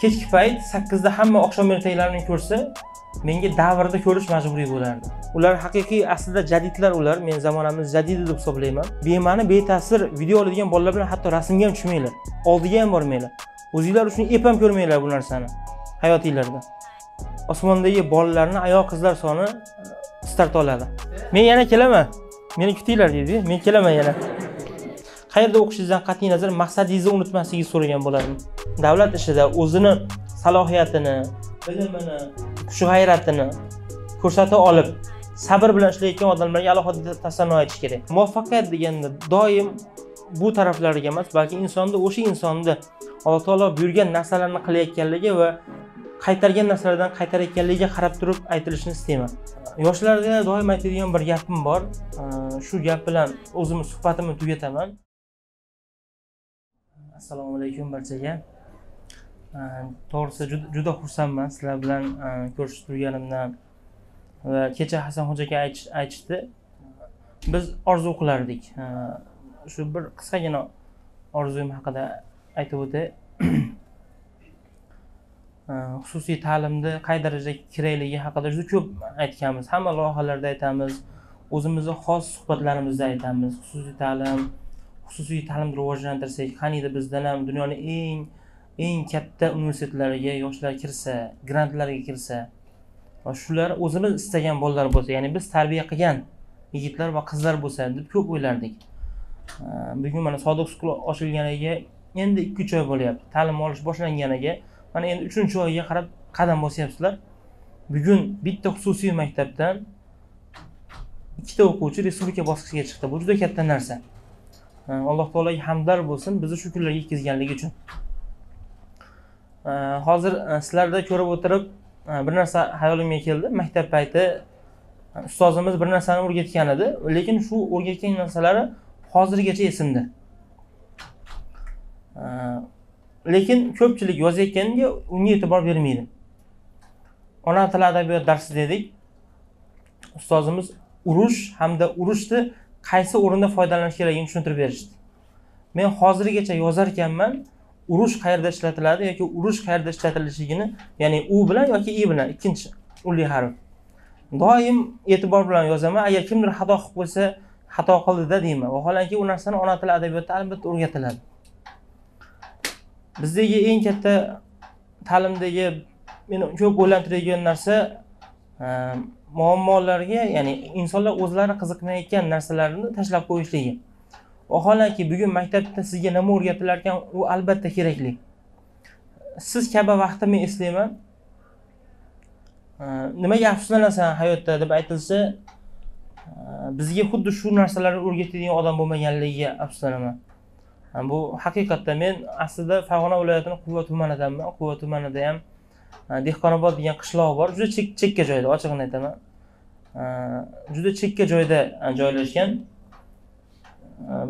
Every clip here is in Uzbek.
Kechki payt sakkizda hamma oqshom ertaklarini ko'rsa menga davrda ko'rish majburiy bo'lardi. Ular haqiqiy aslida jadidlar ular. Men zamonamiz jadidi deb hisoblayman. Bema'ni beta'sir video oladigan bolalar bilan hatto rasmga ham tushmanglar. Oldiga ham bormanglar. O'zinglar uchun ep ham ko'rmanglar bu narsani hayotinglarda. Osmondagi bolalarni ayol qizlar soni e, start oladi. Men yana kelaman. Meni kutinglar deydi men kelaman yana. Qayerda o'qishingizdan qat'iy nazar maqsadingizni unutmasligingizni so'ragan bo'lardim. Davlat ishida o'zini salohiyatini bilimini kuch g'ayratini ko'rsata olib sabr bilan ishlayotgan odamlarga alohida tasanno aytish kerak. Muvaffaqiyat deganda doim bu taraflariga emas balki insonda o'sha insonni alloh taolo buyurgan narsalarni qilayotganligi va qaytargan narsalardan qaytarayotganligiga qarab turib aytilishini istayman yoshlarga doim aytadigan bir gapim bor. Shu gap bilan o'zimni suhbatimni tugataman. Assalomu alaykum barchaga. To'g'risi juda- xursandman sizlar bilan ko'rishib turganimdan va kecha hasanxo'ja aka aytishdi. Biz orzu qilardik. Shu bir qisqagina orzuyim haqida aytib o'tay. Xususiy ta'limni qay darajaga kerakligi haqida juda ko'p aytganmiz. Hamma loyihalarda aytamiz. O'zimizni xos suhbatlarimizda aytamiz. Xususiy ta'lim xususiy ta'limni rivojlantirsak qaniydi bizdan ham dunyoni eng eng katta universitetlariga yoshlar kirsa grantlarga kirsa va shular o'zimiz istagan bolalar bo'lsa ya'ni biz tarbiya qilgan yigitlar va qizlar bo'lsa deb ko'p o'ylardik. Bugun mana sodiq skul ochilganiga endi ikki uch oy bo'lyapti. Ta'lim olish boshlanganiga mana endi uchinchi oyga qarab qadam bosyapsizlar. Bugun bitta xususiy maktabdan ikkita o'quvchi respublika bosqichiga chiqdi. Bu juda katta narsa. Alloh taologa hamdlar bo'lsin bizni shu kunlarga yetkazganligi uchun. Hozir e, sizlarda ko'rib o'tirib e, bir narsa hayolimga keldi. Maktab payti e, ustozimiz bir narsani o'rgatgan edi lekin shu o'rgatgan narsalari hozirgacha esimda. Lekin ko'pchilik yozayotganga unga e'tibor bermaydi. Ona tili adabiyot darsi dedik. Ustozimiz urush hamda urushni qaysi o'rinda foydalanish kerakligini tushuntirib berishdi. Men hozirgacha yozar ekanman urush qayerda ishlatiladi yoki urush qayerda ishlatilishligini ya'ni u bilan yoki i bilan ikkinchi unli harf. Doim e'tibor bilan yozaman agar kimdir xato qilib qo'ysa xato qildida deyman. Vaholanki u narsani ona tili adabiyotda albatta o'rgatiladi. Bizdagi eng katta ta'limdagi meni ko'p o'ylantiradigan narsa ehm, muammolarga ya'ni insonlar o'zlari qiziqmayotgan narsalarni tashlab qo'yishligi. Vaholanki bugun maktabda sizga nima o'rgatilar ekan u albatta kerakli. Siz kabi vaqtda men eslayman. Nimaga afsuslanasan hayotda deb aytilsa bizga xuddi shu narsalarni o'rgatadigan odam bo'lmaganligiga afsuslanaman. Bu haqiqatda men aslida farg'ona viloyatini quva tumanidanman quva tumanida ham dehqonobod degan qishloq bor. Juda chekka joyda ochig'ini aytaman. Juda chekka joyda joylashgan.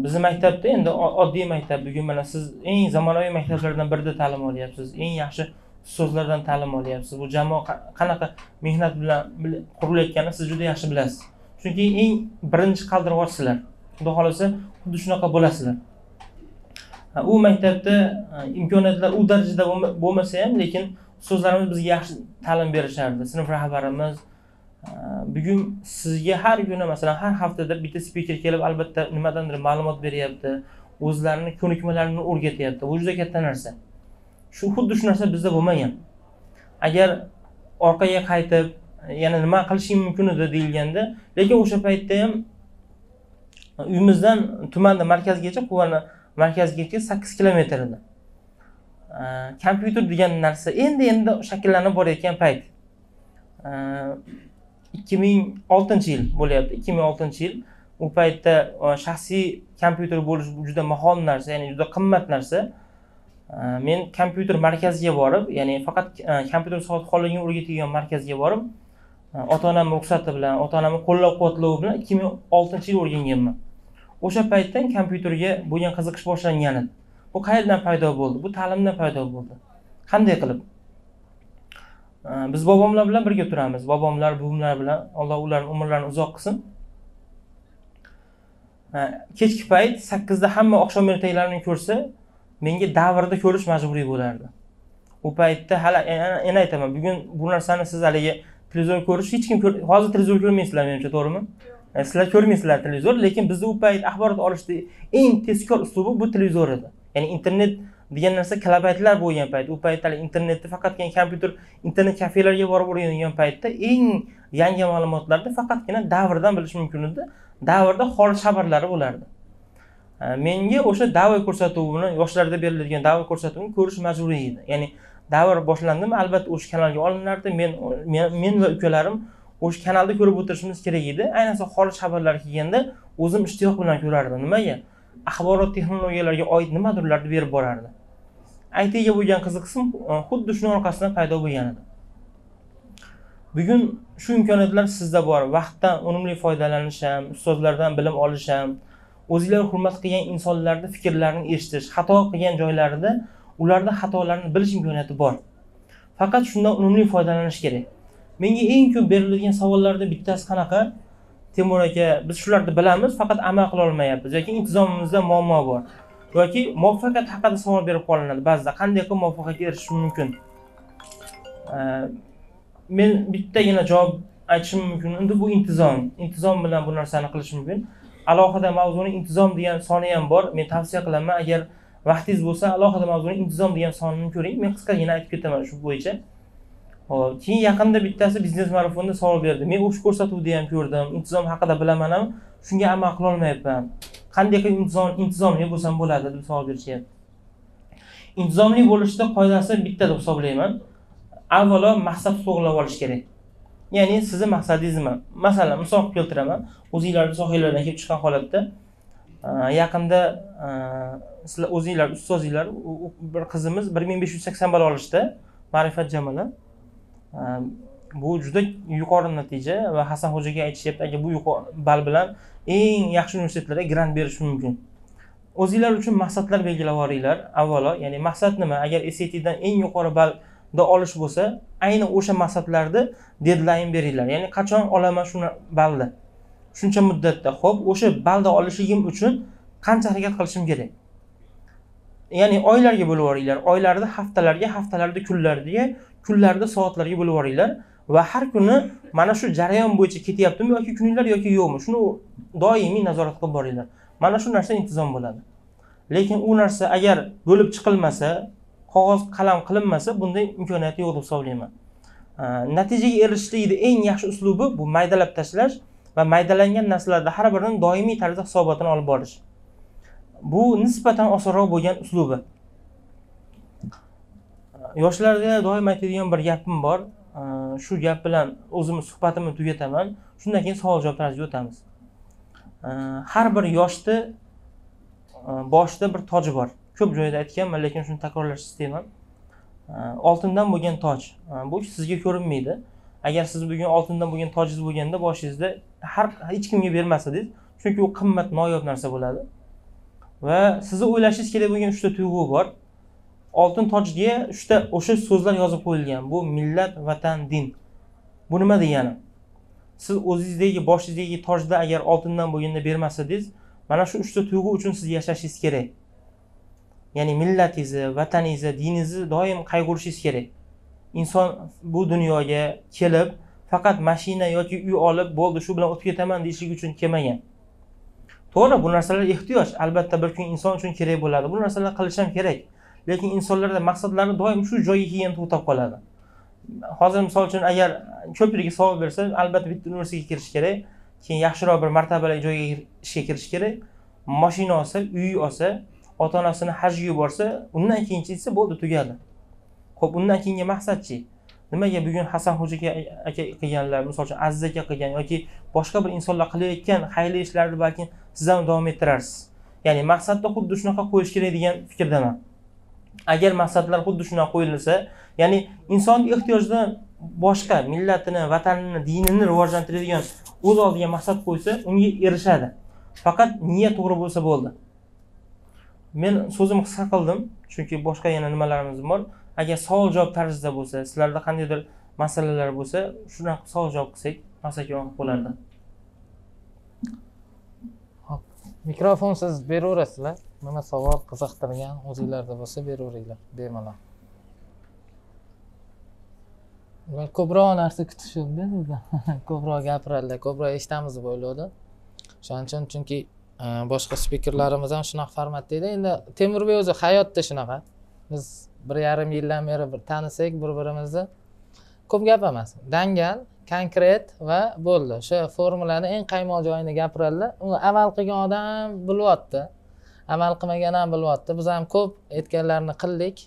Bizni maktabda endi oddiy maktab. Bugun mana siz eng zamonaviy maktablardan birida ta'lim olyapsiz. Eng yaxshi ustozlardan ta'lim olyapsiz. Bu jamoa qanaqa mehnat bilan qurilayotganini siz juda yaxshi bilasiz. Chunki eng birinchi qaldirg'ochsizlar xudo xohlasa xuddi shunaqa bo'lasizlar. U maktabda imkoniyatlar u darajada bo'lmasa ham lekin ustozlarimiz bizga yaxshi ta'lim berishardi. Sinf rahbarimiz e, bugun sizga har kuni masalan har haftada bitta spiker kelib albatta nimadandir ma'lumot beryapti o'zlarini ko'nikmalarini o'rgatyapti. Bu juda katta narsa. Shu xuddi shu narsa bizda bo'lmagan. Agar orqaga qaytib yana nima qilishing mumkin edi deyilganda lekin o'sha paytda ham uyimizdan tumanni markazgacha quvani markazgacha sakkiz kilometr edi. Kompyuter degan narsa endi endi shakllanib borayotgan payt. Ikki ming oltinchi yil bo'lyapti. ikki ming oltinchi yil u paytda e, shaxsiy kompyuter bo'lish juda mahol narsa ya'ni juda qimmat narsa. Men kompyuter markaziga borib ya'ni faqat e, kompyuter soatxonligini o'rgatadigan markazga borib e, ota onamni ruxsati bilan ota onamni qo'llab quvvatlovi bilan ikki ming oltinchi yil o'rganganman. O'sha paytdan kompyuterga bo'lgan qiziqish boshlangan edi bu qayerdan paydo bo'ldi bu ta'limdan paydo bo'ldi. Qanday qilib? Biz bobomlar bilan birga turamiz. Bobomlar buvimlar bilan. Alloh ularni umrlarini uzoq qilsin. Kechki payt sakkizda hamma oqshom ertaklarini ko'rsa menga davrda ko'rish majburiy bo'lardi. U paytda hali yana aytaman bugun bu narsani siz haligi televizor ko'rish hech kim hozir televizor ko'rmaysizlar menimcha to'g'rimi? Sizlar ko'rmaysizlar televizor lekin bizni u payt axborot olishni eng tezkor uslubi bu televizor edi. Ya'ni internet degan narsa kilobaytlar bo'lgan payt u payt hali internetni faqatgina kompyuter internet kafelarga borib o'rgangan paytda eng yangi ma'lumotlarni faqatgina davrdan bilish mumkin edi. Davrda xorij xabarlari bo'lardi. Menga o'sha davr ko'rsatuvini yoshlarda beriladigan davr ko'rsatuvini ko'rish majburiy edi. Ya'ni davr boshlandimi? Albatta o'sha kanalga olinardi. Men men va ukalarim o'sha kanalda ko'rib o'tirishimiz kerak edi. Ayniqsa xorij xabarlari kelganda o'zim ishtiyoq bilan ko'rardim. Nimaga? Axborot texnologiyalariga oid nimadirlarni berib borardi. Aytga bo'lgan qiziqishim e, xuddi shuni orqasidan paydo bo'lgan edi. Bugun shu imkoniyatlar sizda bor. Vaqtdan unumli foydalanish ham ustozlardan bilim olish ham o'zinglar hurmat qilgan insonlarni fikrlarini eshitish xato qilgan joylarida ularni xatolarini bilish imkoniyati bor. Faqat shundan unumli foydalanish kerak. Menga eng ko'p beriladigan savollardan bittasi qanaqa? Temur aka biz shularni bilamiz faqat amal qila olmayapmiz yoki intizomimizda muammo bor. Yoki muvaffaqiyat haqida savol berib qolinadi ba'zida. Qanday qilib muvaffaqiyatga erishish mumkin? Men bittagina javob aytishim mumkin. Endi bu intizom. Intizom bilan bu narsani qilish mumkin. Alohida mavzuni intizom degan soni ham bor. Men tavsiya qilaman agar vaqtingiz bo'lsa alohida mavzuni intizom degan sonini ko'ring. Men qisqagina aytib ketaman shu bo'yicha. Hop keyin yaqinda bittasi biznes marafonda savol berdi. Men o'sha ko'rsatuvni ham ko'rdim intizom haqida bilaman ham shunga amal qilolmayapman qanday qilib intizom intizomli bo'lsam bo'ladi deb savol berishyapti. Intizomli bo'lishni qoidasi bitta deb hisoblayman. Avvalo maqsad to'g'irlab olish kerak. Ya'ni sizni maqsadingiz nima masalan misol qilib keltiraman. O'zinglarni sohanglardan kelib chiqqan holatda yaqinda sizlar o'zinglar ustozinglar bir qizimiz bir ming besh yuz sakson ball olishdi ma'rifat jamila. Bu juda yuqori natija va hasanxo'jaga aytishyapti agar bu yuqori ball bilan eng yaxshi universitetlarga grant berish mumkin. O'zinglar uchun maqsadlar belgilab olinglar avvalo ya'ni maqsad nima? Agar dan eng yuqori ballda olish bo'lsa ayni o'sha maqsadlarni dedlayn beringlar. Ya'ni qachon olaman shuni ballni? Shuncha muddatda. Ho'p o'sha ballni olishligim uchun qancha harakat qilishim kerak? Ya'ni oylarga bo'lib yuboringlar. Oylarni haftalarga haftalarni kunlarga kunlarni soatlarga bo'lib yuboringlar va har kuni mana shu jarayon bo'yicha ketyaptimi yoki kuninglar yoki yo'qmi? Shuni doimiy nazorat qilib boringlar. Mana shu narsa intizom bo'ladi. Lekin u narsa agar bo'lib chiqilmasa qog'oz qalam qilinmasa bunday imkoniyat yo'q deb hisoblayman. Natijaga erishishlikni eng yaxshi uslubi bu maydalab tashlash va maydalangan narsalarni har birini doimiy tarzda hisobotini olib borish. Bu nisbatan osonroq bo'lgan uslubi. Yoshlarga doim aytadigan bir gapim bor. Shu gap bilan o'zimni suhbatimni tugataman shundan keyin savol javob tarziga o'tamiz har bir yoshni e, boshida bir toji bor. Ko'p joyda aytganman lekin shuni takrorlashni istayman. Oltindan bo'lgan toj. Bu sizga ko'rinmaydi. Agar siz bugun oltindan bo'lgan tojingiz bo'lganda boshingizda har hech kimga bermas edingiz chunki u qimmat noyob narsa bo'ladi. Va sizni o'ylashingiz kerak bo'lgan uchta tuyg'u bor. Oltin tojga uchta o'sha so'zlar yozib qo'yilgan. Bu millat vatan din. Bu nima degani? Siz o'zingizdagi boshingizdagi tojda agar oltindan bo'lganda bermas edingiz mana shu uchta tuyg'u uchun siz yashashingiz kerak. Ya'ni millatingizni vataningizni diningizni doim qayg'urishingiz kerak. Inson bu dunyoga kelib faqat mashina yoki uy olib bo'ldi shu bilan o'tib ketaman deyishlik uchun kelmagan. To'g'ri bu narsalar ehtiyoj. Albatta bir kun inson uchun kerak bo'ladi. Bu narsalar qilish ham kerak. Lekin insonlarda maqsadlari doim shu joyga kelganda to'xtab qoladi. Hozir misol uchun agar ko'pligiga savol bersa albatta bitta universitetga kirish kerak. Keyin yaxshiroq bir martabali joyga ishga kirish kerak. Moshina olsa uy olsa ota onasini hajga yuborsa undan keyinchi desa bo'ldi tugadi. Ho'p undan keyingi maqsadchi? Nimaga bugun hasan xo'ja aka qilganlar misol uchun aziz aka qilgan yoki boshqa bir insonlar qilayotgan xayrli ishlarni balkim siz ham davom ettirarsiz? Ya'ni maqsadni xuddi shunaqa qo'yish kerak degan fikrdaman. Agar maqsadlar xuddi shunaqa qo'yilsa ya'ni inson ehtiyojidan boshqa millatini vatanini dinini rivojlantiradigan o'z oldiga maqsad qo'ysa unga erishadi. Faqat niyat to'g'ri bo'lsa bo'ldi. Men so'zimni qisqa qildim chunki boshqa yana nimalarimiz bor. Agar savol javob tarzida bo'lsa sizlarda qandaydir masalalar bo'lsa shunaqa savol javob qilsak masakon bo'lardi. Hop mikrofon siz beraverasizlar. Nima savol qiziqtirgan o'zinglarda bo'lsa beraveringlar bemalol. Ular ko'proq narsa kutishibdi bizdan ko'proq gapiradilar ko'proq eshitamiz deb o'ylavdim o'shaning uchun chunki e, boshqa spikerlarimiz ham shunaqa formatda edi endi temurbek o'zi hayotda shunaqa. Biz bir yarim yildan beri bir tanisak bir birimizni ko'p gap emas. Dangal konkret va bo'ldi. O'sha formulani eng qaymoq joyini gapiradilar. Uni amal qilgan odam bilyapti. Amal qilmagan ham bilyapti biz ham ko'p aytganlarni qildik.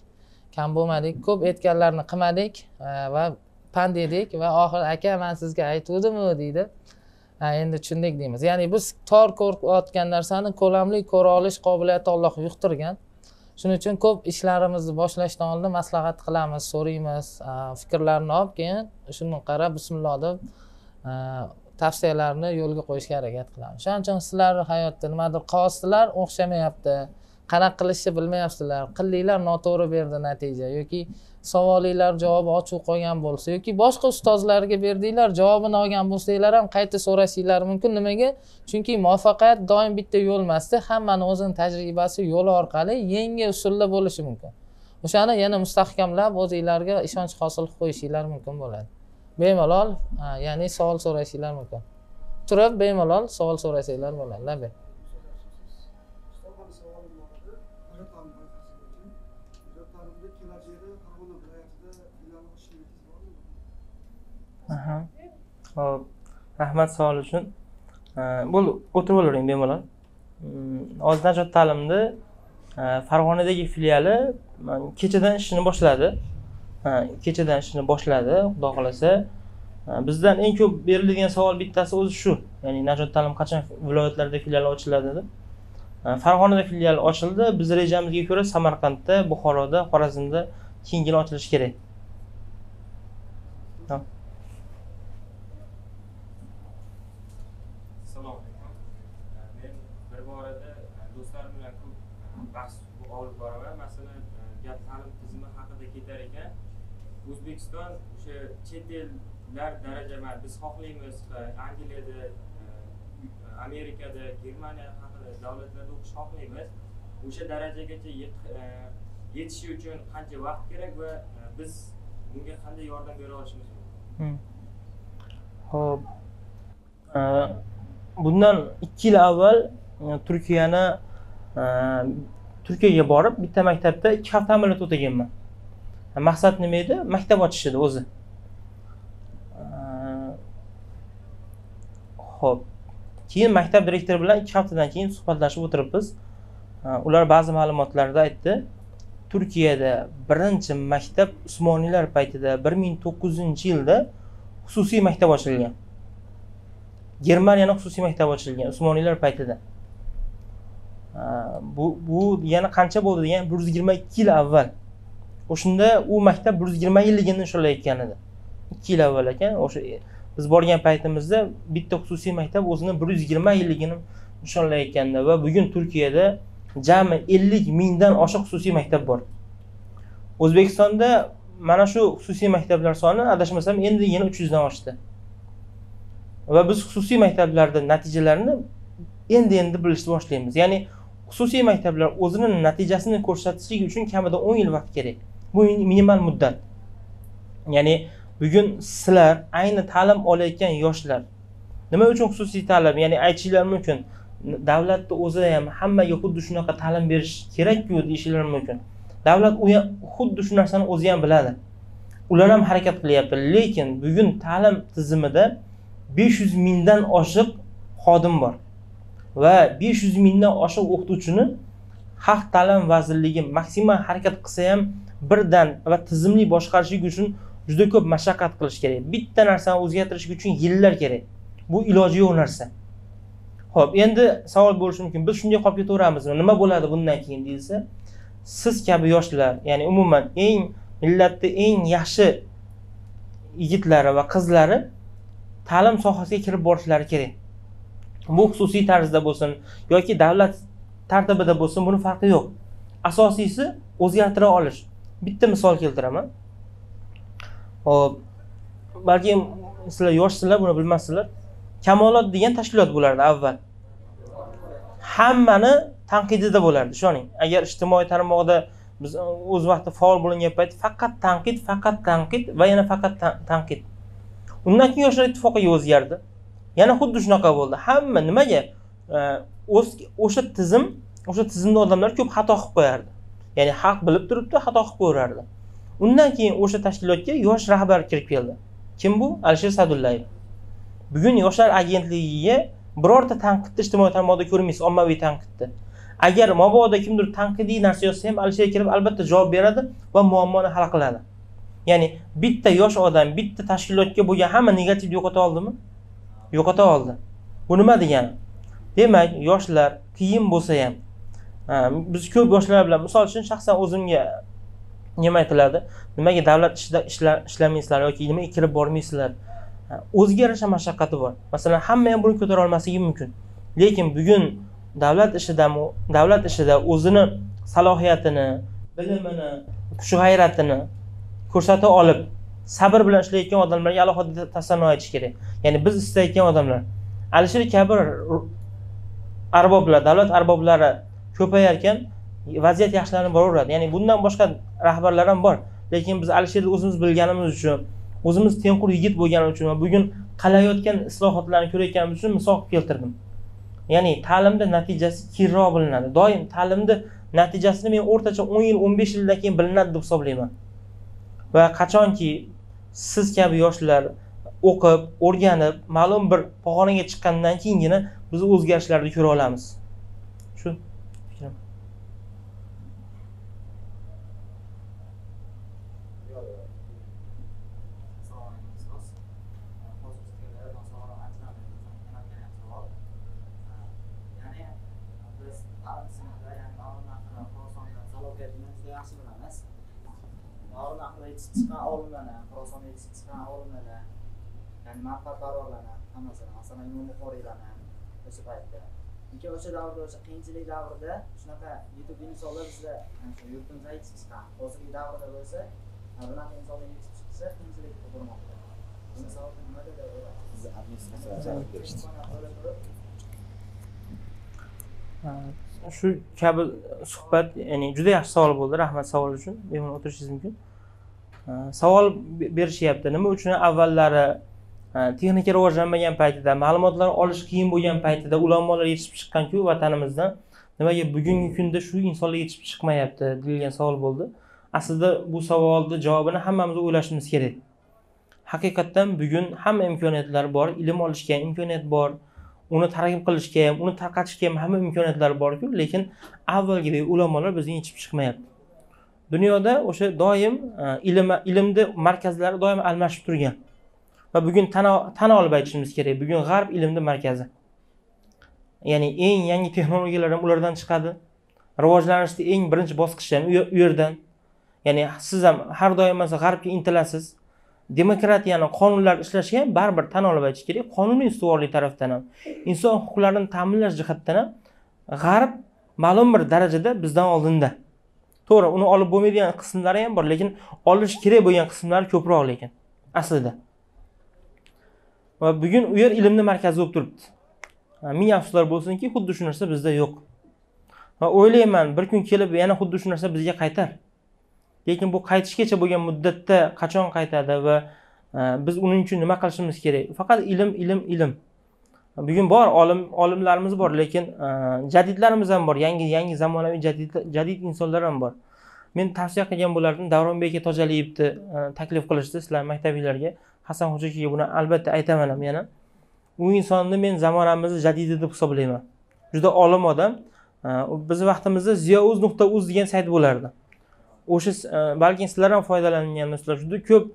Kam bo'lmadik. Ko'p aytganlarni qilmadik e, va pand yedik va oxiri aka man sizga aytuvdimu deydi. Ha endi tushundik deymiz. Ya'ni biz tor ko'rayotgan narsani ko'lamli ko'ra olish qobiliyati alloh yuqtirgan. Shuning uchun ko'p ishlarimizni boshlashdan oldin maslahat qilamiz so'raymiz fikrlarini olib keyin shuni qarab bismillah deb e, tavsiyalarni yo'lga qo'yishga harakat qilamiz. Shuning uchun sizlarni hayotda nimadir qilyapsizlar o'xshamayapti. Qanaqa qilishni bilmayapsizlar. Qildinglar noto'g'ri berdi natija. Yoki savolinglar javobi ochiq qolgan bo'lsa yoki boshqa ustozlarga berdinglar javobini olgan bo'lsanglar ham qayta so'rashinglar mumkin. Nimaga? Chunki muvaffaqiyat doim bitta yo'l emasda hammani o'zini tajribasi yo'li orqali yangi usulda bo'lishi mumkin. O'shani yana mustahkamlab o'zinglarga ishonch hosil qilib qo'yishinglar mumkin bo'ladi. Bemalol ya'ni savol so'rashinglar mumkin turib bemalol savol so'rasanglar bo'ladi labay ho'p rahmat savol uchun. Bo'ldi o'tirib olavering bemalol. Mm, Hozir najot ta'limni farg'onadagi filiali kechadan ishini boshladi. Kechadan ishini boshladi xudo xohlasa. Bizdan eng ko'p beriladigan savol bittasi o'zi shu. Ya'ni najot ta'lim qachon viloyatlarda filiali ochiladi deb. Farg'onada filial ochildi. Biz rejamizga ko'ra samarqandda buxoroda xorazmda keyingi yil ochilishi kerak. Ellar darajamandi biz xohlaymiz angliyada e, e, amerikada germaniya haqida davlatlarda o'qish xohlaymiz. O'sha darajagacha e, yetishi uchun qancha vaqt kerak va biz bunga qanday yordam bera olishimiz mumkin? Hmm. Ho'p bundan ikki yil avval turkiyani turkiyaga borib bitta maktabda ikki hafta amaliyot o'taganman. Maqsad nima edi? Maktab ochish edi o'zi. Ho'p keyin maktab direktori bilan ikki haftadan keyin suhbatlashib o'tiribmiz. Ular ba'zi ma'lumotlarda aytdi. Turkiyada birinchi maktab usmoniylar paytida bir ming to'qqizinchi yilda xususiy maktab ochilgan. Germaniyani xususiy maktabi ochilgan usmoniylar paytida. Bu bu degani qancha bo'ldi degan bir yuz yigirma ikki yil avval. O'shanda u maktab bir yuz yigirma yilligini nishonlayotgan edi. Ikki yil avval ekan o'sha biz borgan paytimizda bitta xususiy maktab o'zini bir yuz yigirma yilligini nishonlayotganda va bugun turkiyada jami ellik mingdan oshiq xususiy maktab bor. O'zbekistonda mana shu xususiy maktablar soni adashmasam endi yana uch yuzdan oshdi. Va biz xususiy maktablarda natijalarini endi endi bilishni boshlaymiz. Ya'ni xususiy maktablar o'zini natijasini ko'rsatishligi uchun kamida o'n yil vaqt kerak. Bu minimal muddat. Ya'ni bugun sizlar ayni ta'lim olayotgan yoshlar. Nima uchun xususiy ta'lim? Ya'ni aytishinglar mumkin davlatni o'zi ham hammaga xuddi shunaqa ta'lim berish kerakku deyishinglar mumkin. Davlat u xuddi shu narsani o'zi ham biladi. Ular ham harakat qilyapti lekin bugun ta'lim tizimida besh yuz mingdan oshiq xodim bor. Va besh yuz mingdan oshiq o'qituvchini xalq ta'lim vazirligi maksimal harakat qilsa ham birdan va tizimli boshqarishlik uchun juda ko'p mashaqqat qilish kerak. Bitta narsani o'zgartirish uchun yillar kerak. Bu iloji yo'q narsa. Ho'p endi savol bo'lishi mumkin. Biz shunday qolib ketaveramizmi? Nima bo'ladi bundan keyin deyilsa siz kabi yoshlar ya'ni umuman eng millatni eng yaxshi yigitlari va qizlari ta'lim sohasiga kirib borishlari kerak. Bu xususiy tarzda bo'lsin yoki davlat tartibida bo'lsin buni farqi yo'q. Asosiysi o'zgartira olish. Bitta misol keltiraman. Hop balki sizlar yoshsizlar buni bilmassizlar kamolot degan tashkilot bo'lardi avval. Hammani tanqidida bo'lardi ishoning. Agar ijtimoiy tarmoqda biz o'z vaqtida faol bo'lingan payt faqat tanqid faqat tanqid va yana faqat tanqid. Undan keyin yoshlar ittifoqiga o'zgardi yana xuddi shunaqa bo'ldi. Hamma nimaga? O'z- o'sha tizim o'sha tizimda odamlar ko'p xato qilib qo'yardi. Ya'ni haq bilib turibdi xato qilib qo'yaverardi undan keyin o'sha tashkilotga yosh rahbar kirib keldi. Kim bu? Alisher sadullayev. Bugun yoshlar agentligiga birorta tanqidni ijtimoiy tarmoqda ko'rmaysiz ommaviy tanqidni. Agar mabodo kimdir tanqidiy narsa yozsa ham alisher kirib albatta javob beradi va muammoni hal qiladi. Ya'ni bitta yosh odam bitta tashkilotga bo'lgan hamma negativni yo'qota oldimi? Yo'qota oldi. Bu nima degani? Demak yoshlar qiyin bo'lsa ham biz ko'p yoshlar bilan misol uchun shaxsan o'zimga nima aytiladi? Nimaga davlat ishida ishlamaysizlar yoki nimaga kirib bormaysizlar o'ziga yarasha mashaqqati bor. Masalan hamma ham buni ko'tara olmasligi mumkin. Lekin bugun davlat ishida davlat ishida o'zini salohiyatini bilimini kuch g'ayratini ko'rsata olib sabr bilan ishlayotgan odamlarga alohida tasanno aytish kerak. Ya'ni biz istayotgan odamlar. Alisher kabi arboblar davlat arboblari ko'payarkan vaziyat yaxshilanib boraveradi. Ya'ni bundan boshqa rahbarlar ham bor. Lekin biz alisherni o'zimiz bilganimiz uchun o'zimiz tengqur yigit bo'lganimiz uchun va bugun qilayotgan islohotlarni ko'rayotganimiz uchun misol qilib keltirdim. Ya'ni ta'limda natijasi keyinroq bilinadi. Doim ta'limni natijasini men o'rtacha o'n yil o'n besh yildan keyin bilinadi deb hisoblayman. Va qachonki siz kabi yoshlar o'qib o'rganib ma'lum bir pog'onaga chiqqandan keyingina biz o'zgarishlarni ko'ra olamiz shu fikrim ya'ni biz ta'lim tizimida ya'ni Norin haqida Xorasonda salohiyatini juda yaxshi bilamiz Norin haqida yetishib chiqqan olimlarni Xorasonda yetishib chiqqan olimlarni ya'ni manfaatparvarlarni imom buxoriylarni o'sha paytda lekin o'sha davrda o'sha qiyinchilik davrida shunaqa yetuk insonlar bizda yurtimizda yetishib chiqqan hozirgi davrda bo'lsa bunaqa insonlar yetishib chiqsa qiyinchilik tug'dirmoqda. Buni sababi nimada deb o'ylaysiz shu kabi suhbat ya'ni juda yaxshi savol bo'ldi rahmat savol uchun bemalol o'tirishingiz mumkin. Savol be- berishyapti. Nima uchun avvallari texnika rivojlanmagan paytida ma'lumotlar olish qiyin bo'lgan paytida ulamolar yetishib chiqqanku vatanimizdan. Nimaga bugungi kunda shu insonlar yetishib chiqmayapti deyilgan savol bo'ldi. Aslida bu savolni javobini hammamiz o'ylashimiz kerak. Haqiqatdan bugun hamma imkoniyatlar bor ilm olishga ham imkoniyat bor uni targ'ib qilishga ham uni tarqatishga ham hamma imkoniyatlar borku lekin avvalgidek ulamolar bizga yetishib chiqmayapti. Dunyoda o'sha doim ilm ilmni markazlari doim almashib turgan. Va bugun tan olib aytishimiz kerak. Bugun g'arb ilmni markazi. Ya'ni eng yangi texnologiyalar ham ulardan chiqadi. Rivojlanishni eng birinchi bosqichi ham u yerdan. Ya'ni siz ham har doim masalan g'arbga intilasiz. Demokratiyani qonunlar ishlashi ham baribir tan olib aytish kerak. Qonuniy ustuvorlik tarafdan ham. Inson huquqlarini ta'minlash jihatdan ham g'arb ma'lum bir darajada bizdan oldinda. To'g'ri uni olib bo'lmaydigan qismlari ham bor lekin olish kerak bo'lgan qismlari ko'proq lekin aslida. Va bugun u yer ilmni markazi bo'lib turibdi. Ming afsuslar bo'lsinki xuddi shu narsa bizda yo'q. Va o'ylayman bir kun kelib yana xuddi shu narsa bizga qaytar. Lekin bu qaytishgacha bo'lgan muddatda qachon qaytadi va biz uning uchun nima qilishimiz kerak? Faqat ilm ilm ilm bugun bor olim olimlarimiz bor lekin jadidlarimiz ham bor. Yangi yangi zamonaviy jadid jadid insonlar ham bor. Men tavsiya qilgan bo'lardim davronbek aka tojaliyevni taklif qilishdi sizlar maktabiylarga hasan xo'ja buni albatta aytaman ham yana. U insonni men zamonamizni jadidi deb hisoblayman. Juda olim odam. Bizni u vaqtimizda ziyouz nuqta uz degan sayt bo'lardi. O'sha balkim balki sizlar ham foydalangansizlar juda ko'p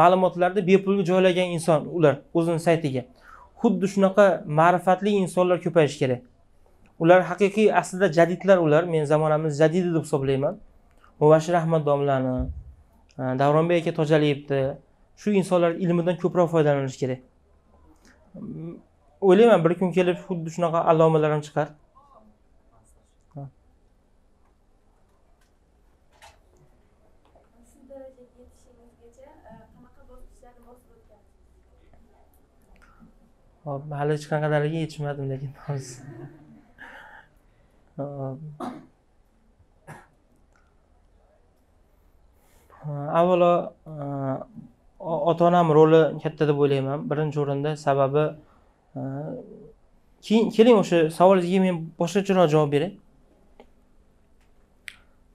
ma'lumotlarni bepulga joylagan inson ular o'zini saytiga. Xuddi shunaqa ma'rifatli insonlar ko'payishi kerak. Ular haqiqiy aslida jadidlar ular. Men zamonamiz jadidi deb hisoblayman. Mubashir ahmad domlani davronbek aka tojaliyevni shu insonlar ilmidan ko'proq foydalanish kerak. O'ylayman bir kun kelib xuddi shunaqa allomalar ham chiqar. E, hop hali hech qanaqa darajaga yetishmadim lekin hozir avvalo e, ota onam roli katta deb o'ylayman. Birinchi o'rinda sababi e, keyin keling o'sha savolingizga men boshqacharoq javob beray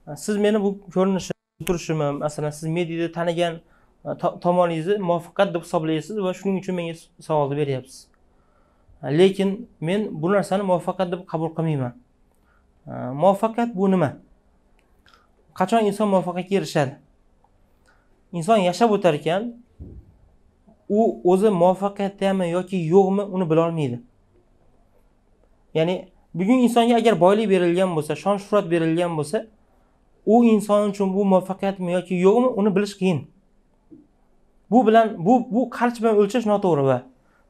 e, siz meni bu ko'rinishim turishimni masalan siz mediada tanigan e, tomoningizni muvaffaqiyat deb hisoblaysiz va shuning uchun menga savolni beryapsiz. Lekin men bu narsani muvaffaqiyat deb qabul qilmayman. Muvaffaqiyat bu nima? Qachon inson muvaffaqiyatga erishadi? Inson yashab o'tar ekan u o'zi muvaffaqiyatdami yoki yo'qmi uni bilolmaydi. Ya'ni bugun insonga agar boylik berilgan bo'lsa shon shuhrat berilgan bo'lsa u inson uchun bu muvaffaqiyatmi yoki yo'qmi uni bilish qiyin. Bu bilan bu bu qarich bilan o'lchash noto'g'ri va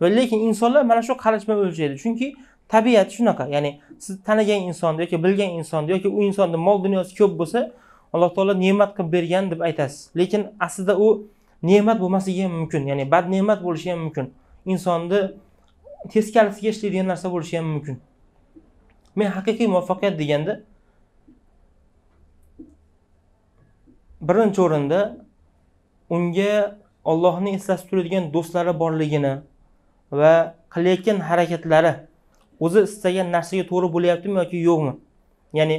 va lekin insonlar mana shu qarich bilan o'lchaydi. Chunki tabiati shunaqa. Ya'ni siz tanigan insonni yoki bilgan insonni yoki u insonni mol dunyosi ko'p bo'lsa alloh taolo ne'mat qilib bergan deb aytasiz. Lekin aslida u ne'mat bo'lmasligi ham mumkin ya'ni bad ne'mat bo'lishi ham mumkin. Insonni teskarisiga ishlaydigan narsa bo'lishi ham mumkin. Men haqiqiy muvaffaqiyat deganda birinchi o'rinda unga ollohni eslatib turadigan do'stlari borligini va qilayotgan harakatlari o'zi istagan narsaga to'g'ri bo'lyaptimi yoki yo'qmi? Ya'ni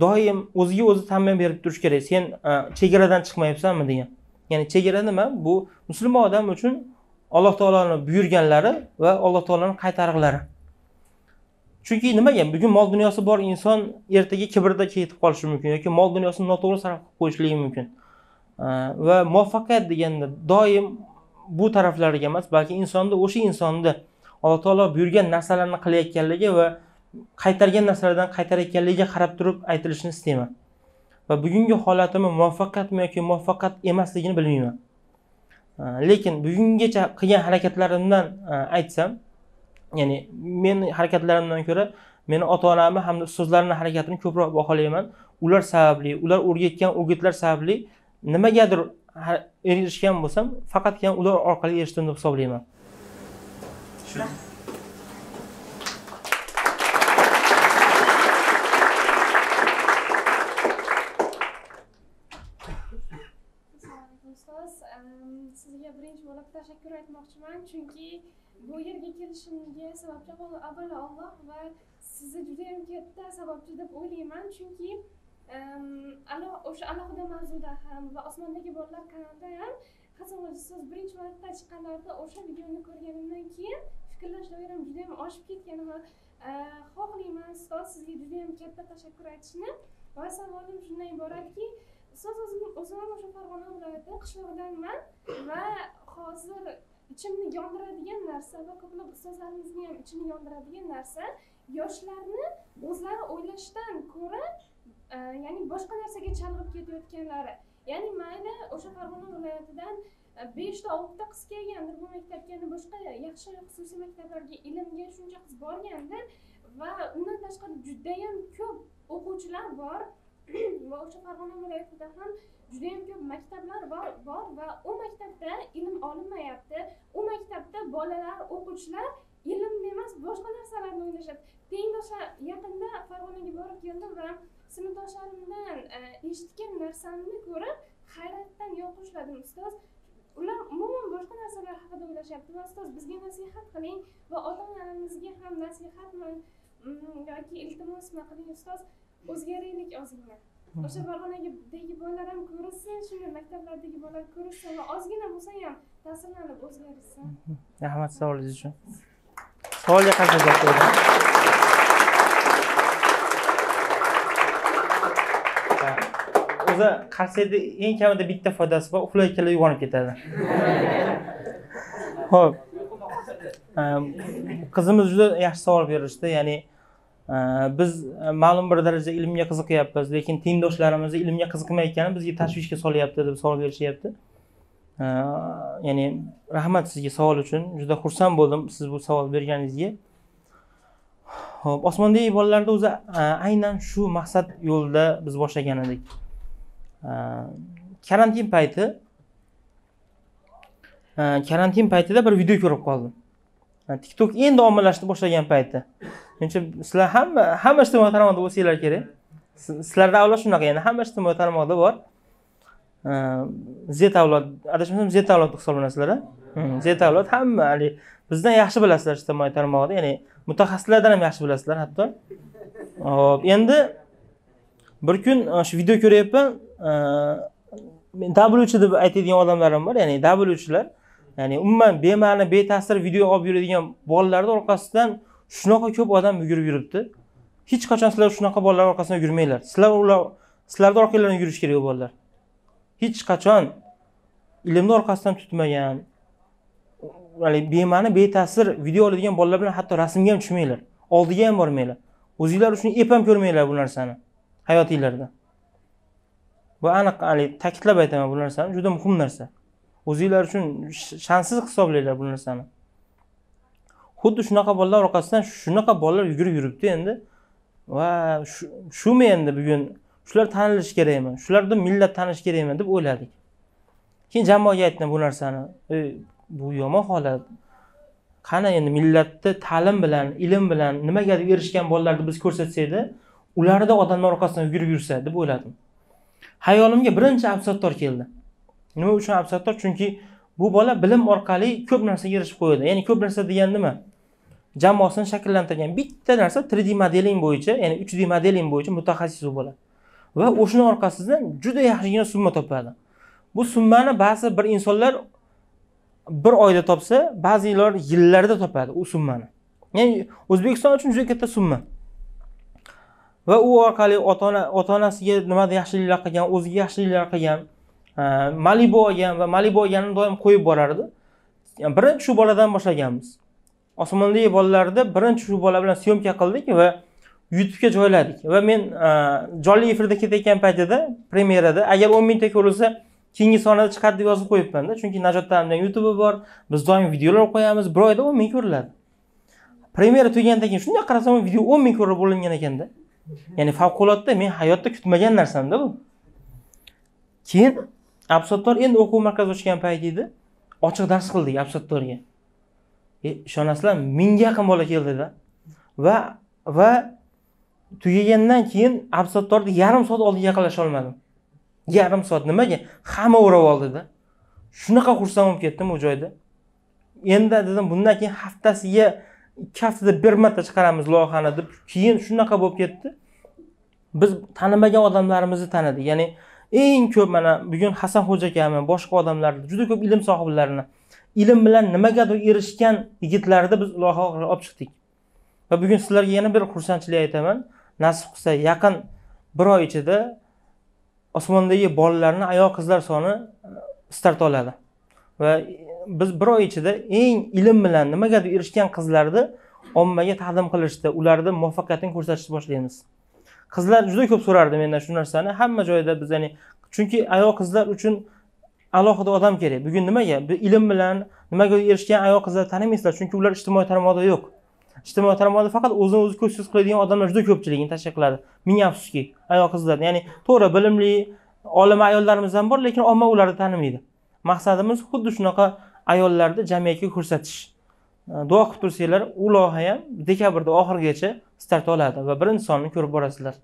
doim o'ziga o'zi tanbeh berib turish kerak. Sen e, chegaradan chiqmayapsanmi degan. Ya'ni chegara nima? Bu musulmon odam uchun alloh taoloni buyurganlari va alloh taoloni qaytariqlari chunki nimaga? Bugun mol dunyosi bor inson ertaga kibrda ketib qolishi mumkin yoki mol dunyosini noto'g'ri sarf qilib qo'yishligi mumkin. E, va muvaffaqiyat deganda doim bu taraflariga emas balki insonni o'sha insonni alloh taolo buyurgan narsalarni qilayotganligi va qaytargan narsalardan qaytarayotganligiga qarab turib aytilishini istayman. Va bugungi holatimni muvaffaqiyatmi yoki muvaffaqiyat emasligini bilmayman. Lekin bugungacha qilgan harakatlarimdan aytsam ya'ni meni harakatlarimdan ko'ra meni ota onamni hamda ustozlarimni harakatini ko'proq baholayman. Ular sababli ular o'rgatgan o'gitlar sababli nimagadir erishgan bo'lsam faqatgina ular orqali erishdim deb hisoblayman Assalomu alaykum ustoz. Em, Sizga birinchi bo'lib tashakkur aytmoqchiman, chunki bu yerga kelishimga sababchi avvalo avvalo Alloh va sizni juda ham katta sababchi deb o'ylayman, chunki alo- o'sha alohida mavzuda ham va osmondagi bolalar kanalida ham Hasan birinchi marta chiqqanlarida o'sha videoni ko'rganimdan keyin fikrlash doiram juda ham oshib ketgan va xohlayman ustoz sizga juda ham katta tashakkur aytishni va savolim shundan iboratki ustoz o'zim o'zim ham o'sha farg'ona viloyati qishlog'idanman va hozir ichimni yondiradigan narsa va ko'plab ustozlarimizni ham ichini yondiradigan narsa yoshlarni o'zlari o'ylashdan ko'ra e, ya'ni boshqa narsaga chalg'ib ketayotganlari. Ya'ni mayli o'sha farg'ona viloyatidan e, beshta oltita qiz kelgandir bu maktabga boshqa yaxshi xususiy maktablarga ilmga shuncha qiz borgandir va undan tashqari judayam ko'p o'quvchilar bor. va o'sha farg'ona viloyatida ham judayam ko'p maktablar bor va u maktabda ilm olinmayapti. U maktabda bolalar o'quvchilar ilmni emas boshqa narsalarni o'ylashadi tengdoshlar yaqinda farg'onaga borib keldim va sinfdoshlarimdan e, eshitgan narsamni ko'rib hayratdan yoqa ushladim ustoz ular umuman boshqa narsalar haqida o'ylashyapti va ustoz bizga nasihat qiling va ota onalarimizga ham nasihatmi mm, yoki iltimosmi qiling. Ustoz o'zgaraylik ozgina. O'sha farg'onadagi bolalar ham ko'rishsin shunday maktablardagi bolalar ko'rishsin va ozgina bo'lsa ham ta'sirlanib o'zgarishsin rahmat savolingiz uchun. Savolga qancha javob berdim o'zi qarsakda eng kamida bitta foydasi bor uxlayotganda uyg'onib ketadi. Ho'p. Ehm, qizimiz juda yaxshi savol berishdi ya'ni biz e, ma'lum bir darajada ilmga qiziqyapmiz lekin tengdoshlarimiz ilmga qiziqmayotgani bizga tashvishga solyapti deb savol berishyapti. Ya'ni rahmat sizga savol uchun juda xursand bo'ldim siz bu savol berganingizga. Ho'p osmondagi bolalarda o'zi e, aynan shu maqsad yo'lida biz boshlagan edik. Karantin payti e, karantin paytida bir video ko'rib qoldim. Tiktok endi ommalashni boshlagan payti. Menimcha sizlar hamma hamma ijtimoiy tarmoqda bo'lsanglar kerak. Sizlarda avlod shunaqa ya'ni hamma ijtimoiy tarmoqda bor. Z avlod adashmasam z avlod hisoblanasizlar a? Hmm, z avlod hamma haligi bizdan yaxshi bilasizlar ijtimoiy tarmoqda ya'ni mutaxassislardan ham yaxshi bilasizlar hatto. Hop endi bir kun e, shu video ko'ryapman men wchi deb aytadigan odamlarim bor ya'ni wchilar ya'ni umuman bema'ni beta'sir video olib yuradigan bolalarni orqasidan shunaqa ko'p odam yugurib yuribdi. Hech qachon sizlar shunaqa bolalar orqasidan yurmanglar sizlar ular sizlarni orqanglardan yurish kerak u bolalar. Hech qachon ilmni orqasidan tutmagan haligi bema'ni beta'sir video oladigan bolalar bilan hatto rasmga ham tushmanglar. Oldiga ham bormanglar. O'zinglar uchun ep ham ko'rmanglar bu narsani hayotinglarda. Bu aniq haligi ta'kidlab aytaman bu narsani. Juda muhim narsa. O'zinglar uchun sha'nsiz hisoblanglar bu narsani. Xuddi shunaqa bolalar orqasidan shunaqa bolalar yugurib yuribdi endi. Va shumi endi bugun? Shular tanilishi kerakmi? Shularni millat tanishi kerakmi deb o'yladik. Keyin jamoaga aytdim bu narsani. Ey bu yomon holat. Qani endi millatni ta'lim bilan ilm bilan nimagadir erishgan bolalarni biz ko'rsatsakda ularda odamlar orqasidan yugurib yursa deb o'yladim. Hayolimga birinchi absattor keldi. Nima uchun absattor chunki bu bola bilim orqali ko'p narsaga erishib qo'yadi. Ya'ni ko'p narsa degani nima jamoasini shakllantirgan bitta narsa 3d modeling bo'yicha ya'ni 3d modeling bo'yicha mutaxassis bo'ladi. Va o'shani orqasidan juda yaxshigina summa topadi bu summani ba'zi bir insonlar bir oyda topsa ba'zilar yillarda topadi u summani. Ya'ni o'zbekiston uchun juda katta summa. Va u orqali ota ona ota onasiga nimadir yaxshiliklar qilgan o'ziga yaxshiliklar qilgan e, malibu olgan va malibu olganini doim qo'yib borardi. Birinchi shu boladan boshlaganmiz. Osmondagi bolalarni birinchi shu bola bilan syomka qildik va youtubega joyladik. Va men e, jonli efirda ketayotgan paytida premyerada agar o'n mingta ko'rilsa keyingi sonada chiqadi deb yozib qo'yibmanda. Chunki najot talimdan youtubi bor. Biz doim videolar qo'yamiz. Bir oyda o'n ming ko'riladi. Premyera tugagandan keyin shunday qarasam video o'n ming ko'rib bo'lingan ekanda. Ya'ni favqulodda men hayotda kutmagan narsamda bu. Keyin absattor endi o'quv markazi ochgan payt edi. Ochiq dars qildik absattorga E, ishonasizlar mingga yaqin bola keldida. Va va tugagandan keyin absattorni yarim soat oldin yaqinlasha olmadim. Yarim soat nimaga? Hamma o'rab oldida. Shunaqa xursand bo'lib ketdim u joyda. Endi dedim bundan keyin haftasiga ikki haftada bir marta chiqaramiz loyihani deb keyin shunaqa bo'lib ketdi. Biz tanimagan odamlarimizni tanidik. Ya'ni eng ko'p mana bugun hasan xo'ja akami boshqa odamlarni juda ko'p ilm sohiblarini ilm bilan nimagadir erishgan yigitlarni biz loyiha olib chiqdik. Va bugun sizlarga yana bir xursandchilik aytaman. Nasib qilsa yaqin bir oy ichida osmondagi bolalarni ayol qizlar soni e, start oladi. Va biz bir oy ichida eng ilm bilan nimagadir erishgan qizlarni ommaga taqdim qilishda ularni muvaffaqiyatini ko'rsatishni boshlaymiz. Qizlar juda ko'p so'rardi mendan shu narsani. Hamma joyda biz ya'ni chunki ayol qizlar uchun alohida odam kerak. Bugun nimaga? Ilm bilan nimaga erishgan ayol qizlar tanimaysizlar chunki ular ijtimoiy tarmoqda yo'q. Ijtimoiy tarmoqda faqat o'zini o'zi ko'zsiz qiladigan odamlar juda ko'pchiligini tashkil qiladi ming afsuski ayol qizlar. Ya'ni to'g'ri bilimli olima ayollarimiz ham bor lekin omma ularni tanimaydi. Maqsadimiz xuddi shunaqa ayollarni jamiyatga ko'rsatish. Duo qilib tursanglar u loyiha ham dekabrda oxirigacha start oladi va birinchi insonni ko'rib borasizlar.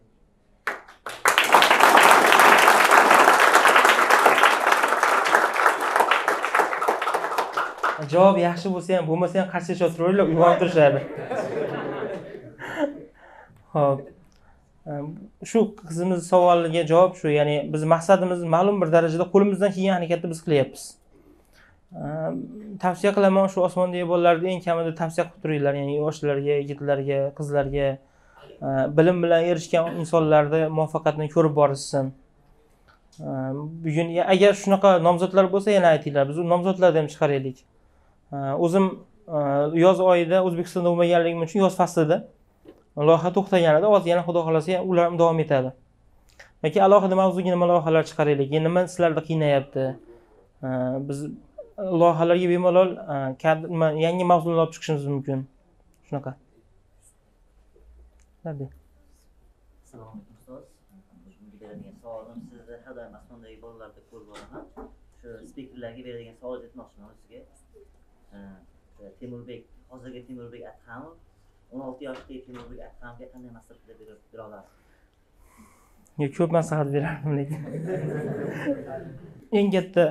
Javob yaxshi bo'lsa ham bo'lmasa ham qarshi turaveringlar uyg'onib turishadi. Ho'p shu qizimiz savoliga javob shu ya'ni biz maqsadimiz ma'lum bir darajada qo'limizdan kelgan harakatni biz qilyapmiz. Tavsiya qilaman shu osmondagi bolalarni eng kamida tavsiya qilib turinglar ya'ni yoshlarga yigitlarga qizlarga. Bilim bilan erishgan insonlarni muvaffaqiyatini ko'rib borishsin. Bugun agar shunaqa nomzodlar bo'lsa yana aytinglar biz u nomzodlarni ham chiqaraylik o'zim e, yoz oyida o'zbekistonda bo'lmaganligim uchun yoz faslida loyiha to'xtagan edi hozir yana xudo xohlasa ular ham davom etadi. Yoki alohida mavzuga nima loyihalar chiqaraylik nima sizlarni qiynayapti. Biz loyihalarga bemalol e, yangi mavzular olib chiqishimiz mumkin. Shunaqa. Assalomu alaykum ustoz. Beradigan savolim sizni har doim osmondagi bolalarda ko'rib boraman shu spikerlarga beradigan savol aytmoqchiman sizga. Э, temurbek hozirgi temurbek adhamov o'n olti yoshdagi temurbek adhamovga qanday maslahatlar bera olasiz Yo, ko'p maslahat berardim lekin. Eng katta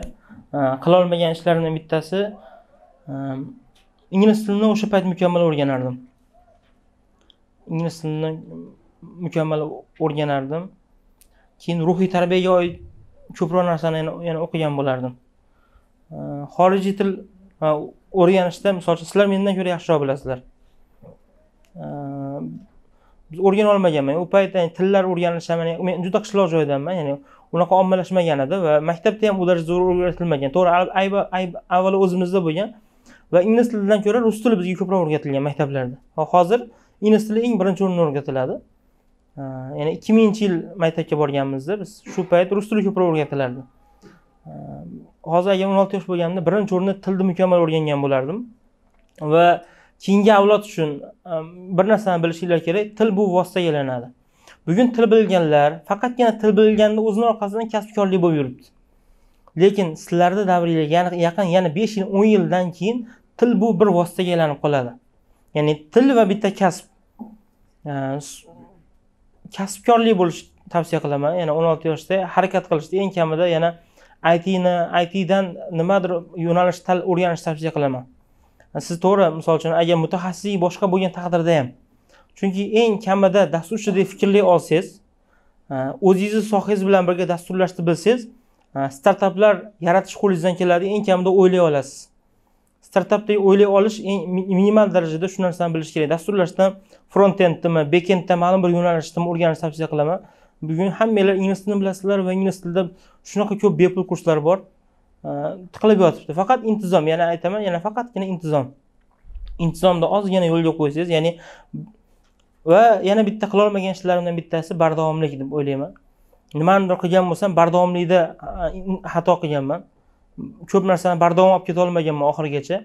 e, qilolmagan ishlarimdan bittasi e, ingliz tilini o'sha payt mukammal o'rganardim. Ingliz tilini mukammal o'rganardim. Keyin ruhiy tarbiyaga oid ko'proq narsani yana, o'qigan bo'lardim. E, xorijiy til o'rganishda misol uchun sizlar mendan ko'ra yaxshiroq bilasizlar. Biz o'rgana olmaganman. U payt tillar o'rganilishi ham men juda qishloq joydanman ya'ni unaqa ommalashmagan edi va maktabda ham u darajada zo'r o'rgatilmagan. To'g'ri ayb ayb avvalo o'zimizda bo'lgan va ingliz tilidan ko'ra rus tili bizga ko'proq o'rgatilgan maktablarda. Va hozir ingliz tili eng birinchi o'rinda o'rgatiladi. Ya'ni ikki minginchi yil maktabga borganmizda biz shu payt rus tili ko'proq o'rgatilardi. Hozir agar o'n olti yosh bo'lganimda birinchi o'rinda tilni mukammal o'rgangan bo'lardim. Va keyingi avlod uchun bir narsani bilishinglar kerak til bu vositaga aylanadi. Bugun til bilganlar faqatgina til bilganni o'zini orqasidan kasbkorlik bo'lib yuribdi. Lekin sizlarni davringlarga yaqin yana besh yil o'n yildan keyin til bu bir vositaga aylanib qoladi. Ya'ni til va bitta kasb. Kasbkorlik bo'lish tavsiya qilaman. Yana o'n olti yoshda harakat qilishdi eng kamida yana itni itdan nimadir yo'nalish tal o'rganishni tavsiya qilaman. Siz to'g'ri misol uchun agar mutaxassislik boshqa bo'lgan taqdirda ham chunki eng kamida dasturchidek fikrlay olsangiz e, o'zingizni sohangiz bilan birga dasturlashni bilsangiz e, startaplar yaratish qo'lingizdan keladi eng kamida o'ylay olasiz. Startapda o'ylay olish eng minimal darajada shu narsani bilish kerak. Dasturlashdan front enddimi back endda ma'lum bir yo'nalishdami o'rganishni tavsiya qilaman. Bugun hammanglar ingliz tilini bilasizlar va ingliz tilida shunaqa ko'p bepul kurslar bor. Tiqilib yotibdi. Faqat intizom yana aytaman yana faqatgina intizom. Intizomni ozgina yo'lga qo'ysangiz ya'ni va yana bitta qilolmagan ishlarimdan bittasi bardavomlik deb o'ylayman. Nimanidir qilgan bo'lsam bardavomlikda e, xato qilganman. Ko'p narsani bardavom olib keta olmaganman oxirigacha.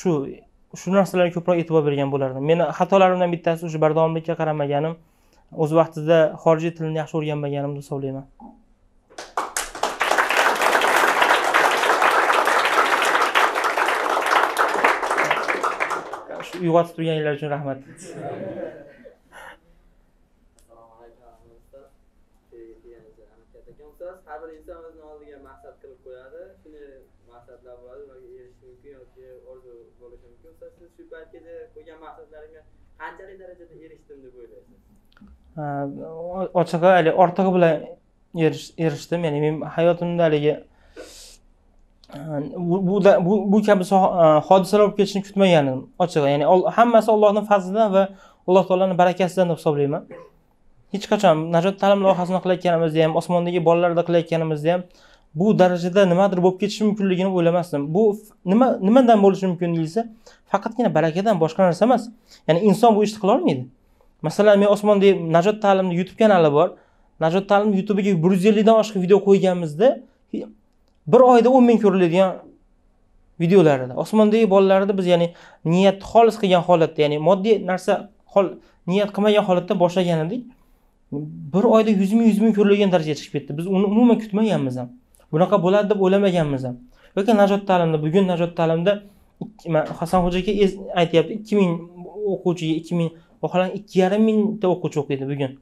Shu shu narsalarga ko'proq e'tibor bergan bo'lardim. Meni xatolarimdan bittasi o'sha bardavomlikka qaramaganim o'z vaqtida xorijiy tilni yaxshi o'rganmaganimni hisoblayman. Uyg'otib turganinglar uchun rahmat. Assalomu alaykum ustoz ustoz har bir inson o'zini oldiga maqsad qilib qo'yadi. Shuni maqsadlar bo'ladi ularga erishish mumkin yoki orzu bo'lishi mumkin ustoz siz shu paytgacha qo'ygan maqsadlaringga qanchalik darajada erishdim deb o'ylaysiz? Ochig'i haligi ortig'i bilan erishdim. Ya'ni men hayotimda haligi bu bu bu, kabi hodisalar bo'lib ketishini kutmagandim ochig'i. Ya'ni hammasi allohni fazlidan va alloh taoloni barakasidan deb hisoblayman. Hech qachon najot ta'lim loyihasini qilayotganimizda ham osmondagi bolalarda qilayotganimizda ham bu darajada nimadir bo'lib ketishi mumkinligini o'ylamasdim. Bu nima nimadan bo'lishi mumkin deyilsa faqatgina barakadan boshqa narsa emas. Ya'ni inson bu ishni qilolmaydi. Masalan men osmonda najot ta'limni youtube kanali bor. Najot ta'lim youtubiga bir yuz ellikdan oshiq video qo'yganimizda bir oyda o'n ming ko'riladigan videolarida. Osmondagi bolalarni biz ya'ni niyatni xolis qilgan holatda ya'ni moddiy narsa hol- niyat qilmagan holatda boshlagan edik bir oyda yuz ming yuz ming ko'riladigan darajaga chiqib ketdi. Biz uni umuman kutmaganmiz ham. Bunaqa bo'ladi deb o'ylamaganmiz ham. Yoki najot ta'limda bugun najot ta'limda hasan man hasanxo'ja aka aytyapti ikki ming o'quvchiga ikki ming vaholanki ikki yarim mingta o'quvchi o'qiydi bugun.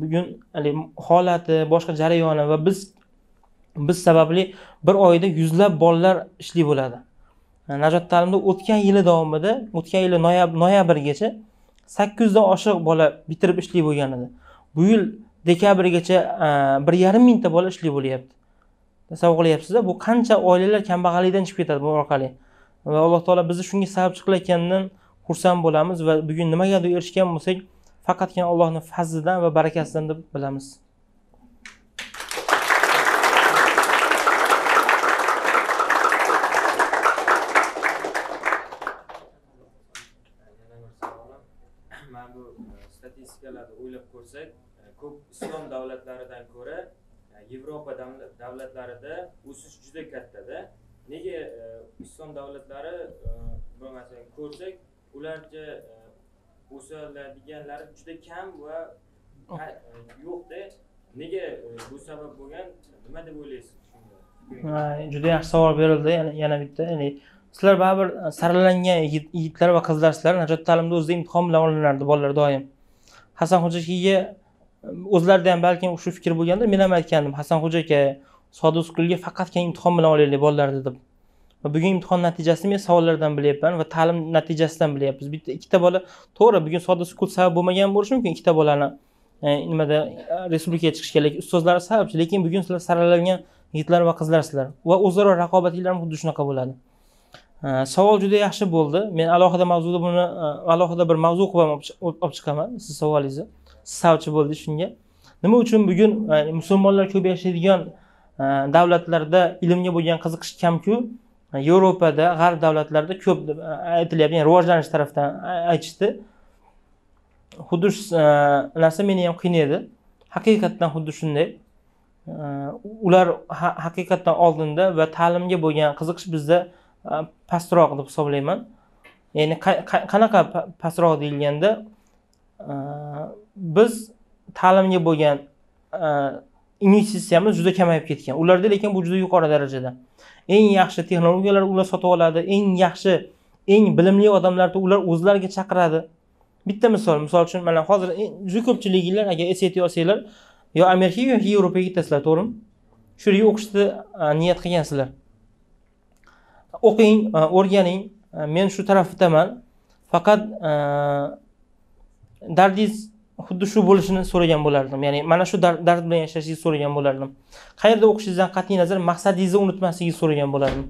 Bugun haligi holati boshqa jarayoni va biz biz sababli bir oyda yuzlab bolalar ishli bo'ladi. Najot ta'limda o'tgan yili davomida o'tgan yili noyabrgacha sakkiz yuzdan oshiq bola bitirib ishli bo'lgan edi. Bu yil dekabrgacha bir yarim mingta bola ishli bo'lyapti. Tasavvur qilyapsizda bu qancha oilalar kambag'allikdan chiqib ketadi bu orqali. Va alloh taolo bizni shunga sababchi qilayotganidan xursand bo'lamiz va bugun nimagadir erishgan bo'lsak faqatgina allohni fazlidan va barakasidan deb bilamiz. Yana bir savolim mana bu e, statistikalarni o'ylab ko'rsak e, ko'p islom davlatlaridan ko'ra e, yevropa davlatlarida o'sish juda kattada. Nega islom davlatlari bir masalan ko'rsak ularcha e, o'sadiganlari juda kam va ha- e, yo'qda nega e, bu sabab bo'lgan? Nima deb o'ylaysiz juda yaxshi savol berildi. Yana, bitta ya'ni sizlar baribir saralangan yigit- yigitlar va qizlarsizlar najot ta'limda o'zida imtihon bilan olinardi bolalar doim. Hasanxo'ja akaga o'zlarida ham balkim shu fikr bo'lgandir men ham aytgandim hasanxo'ja aka sodiq faqatgina imtihon bilan olaylik bolalarni deb bugun imtihon natijasini men savollardan bilyapman va ta'lim natijasidan bilyapmiz. Bitta ikkita bola to'g'ri bugun sodda sukut sabab bo'lmagan bo'lishi mumkin. Ikkita bolani e, nimada e, respublikaga chiqish kerak ustozlari sababchi lekin bugun sizlar saralangan yigitlar va qizlarsizlar va o'zaro raqobatinglar ham xuddi shunaqa bo'ladi. E, savol juda yaxshi bo'ldi. Men alohida mavzuda buni alohida bir mavzu qilib ham olib chiqaman siz savolingizni siz sababchi bo'ldi shunga. Nima uchun bugun musulmonlar ko'p yashaydigan davlatlarda ilmga bo'lgan qiziqish kamku? Yevropada g'arb davlatlarida ko'p deb aytilyapti ya'ni rivojlanish tarafdan aytishdi. Xuddi shu e, narsa meni ham qiynaydi. Haqiqatdan xuddi shunday. E, ular haqiqatdan oldinda va ta'limga bo'lgan qiziqish bizda e, pastroq deb hisoblayman. Ya'ni qanaqa pastroq deyilganda biz ta'limga bo'lgan investitsiyamiz juda kamayib ketgan. Ularda lekin bu juda yuqori darajada. Eng yaxshi texnologiyalar ular sotib oladi eng yaxshi eng bilimli odamlarni ular o'zlariga chaqiradi. Bitta misol misol uchun mana hozir juda ko'pchiliginglar agar eslatib olsanglar yo amerikaga yoki yevropaga ketasizlar to'g'rimi? Shu yerga o'qishni e, niyat qilgansizlar. O'qing e, o'rganing e, men shu tarafdaman. Faqat dardingiz xuddi shu bo'lishini so'ragan bo'lardim. Ya'ni mana shu dar- dard bilan yashashingizni so'ragan bo'lardim. Qayerda o'qishingizdan qat'iy nazar maqsadingizni unutmasligingizni so'ragan bo'lardim.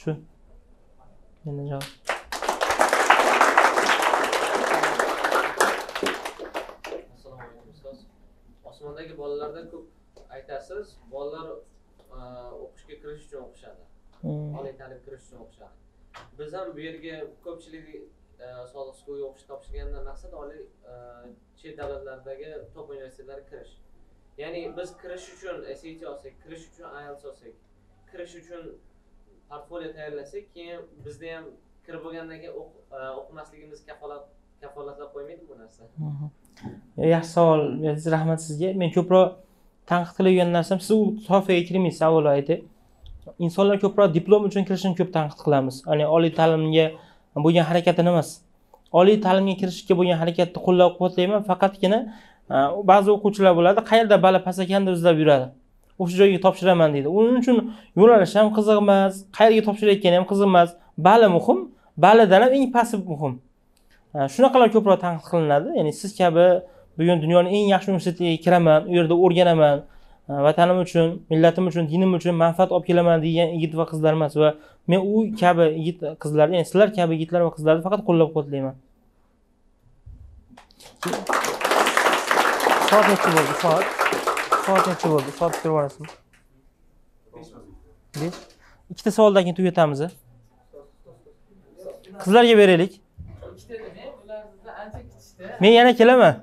Shu. Meni javob. Osmondagi bolalarda ko'p aytasiz bolalar e, o'qishga kirish uchun o'qishadi. Hmm. oliy ta'lim kirish uchun o'qishadi. Biz ham bu yerga ko'pchilik soliq sodiq o'qishni o'qish topshirgandan maqsad oliy e, chet davlatlardagi top universitetlarga kirish. Ya'ni biz kirish uchun SAT olsak kirish uchun IELTS olsak kirish uchun portfolio tayyorlasak keyin bizda ham kirib bo'lgandan keyin o'q- e, o'qimasligimiz kafolat kafolatlab qo'ymaydi bu narsa? Yaxshi savol. Berdingiz rahmat sizga. Men ko'proq tanqid qiladigan narsam siz u sohaga kirmaysiz avvalo aytay. Insonlar ko'proq diplom uchun kirishini ko'p tanqid qilamiz. Ya'ni oliy ta'limga bo'lgan harakatini emas. Oliy ta'limga kirishga bo'lgan harakatni qo'llab quvvatlayman faqatgina e, ba'zi o'quvchilar bo'ladi qayerda bali past ekanda izlab yuradi? O'sha joyga topshiraman deydi. Uning uchun yo'nalish ham qiziq emas qayerga topshirayotgani ham qiziq emas. Bali muhim balidan ham eng pasti muhim. E, shunaqalar ko'proq tanqid qilinadi. Ya'ni siz kabi bugun dunyoni eng yaxshi universitetiga kiraman u yerda o'rganaman e, vatanim uchun millatim uchun dinim uchun manfaat olib kelaman degan yigit va qizlar emas va men u kabi yigit qizlarni ya'ni sizlar kabi yigitlar va qizlarni faqat qo'llab quvvatlayman. Soat nechi bo'ldi? Soat soat nechi bo'ldi? Soat ko'rib olasizmi besh. Ikkita savoldan keyin tugatamiz qizlarga beraylik. Ikkita demak ular ancha men yana kelaman.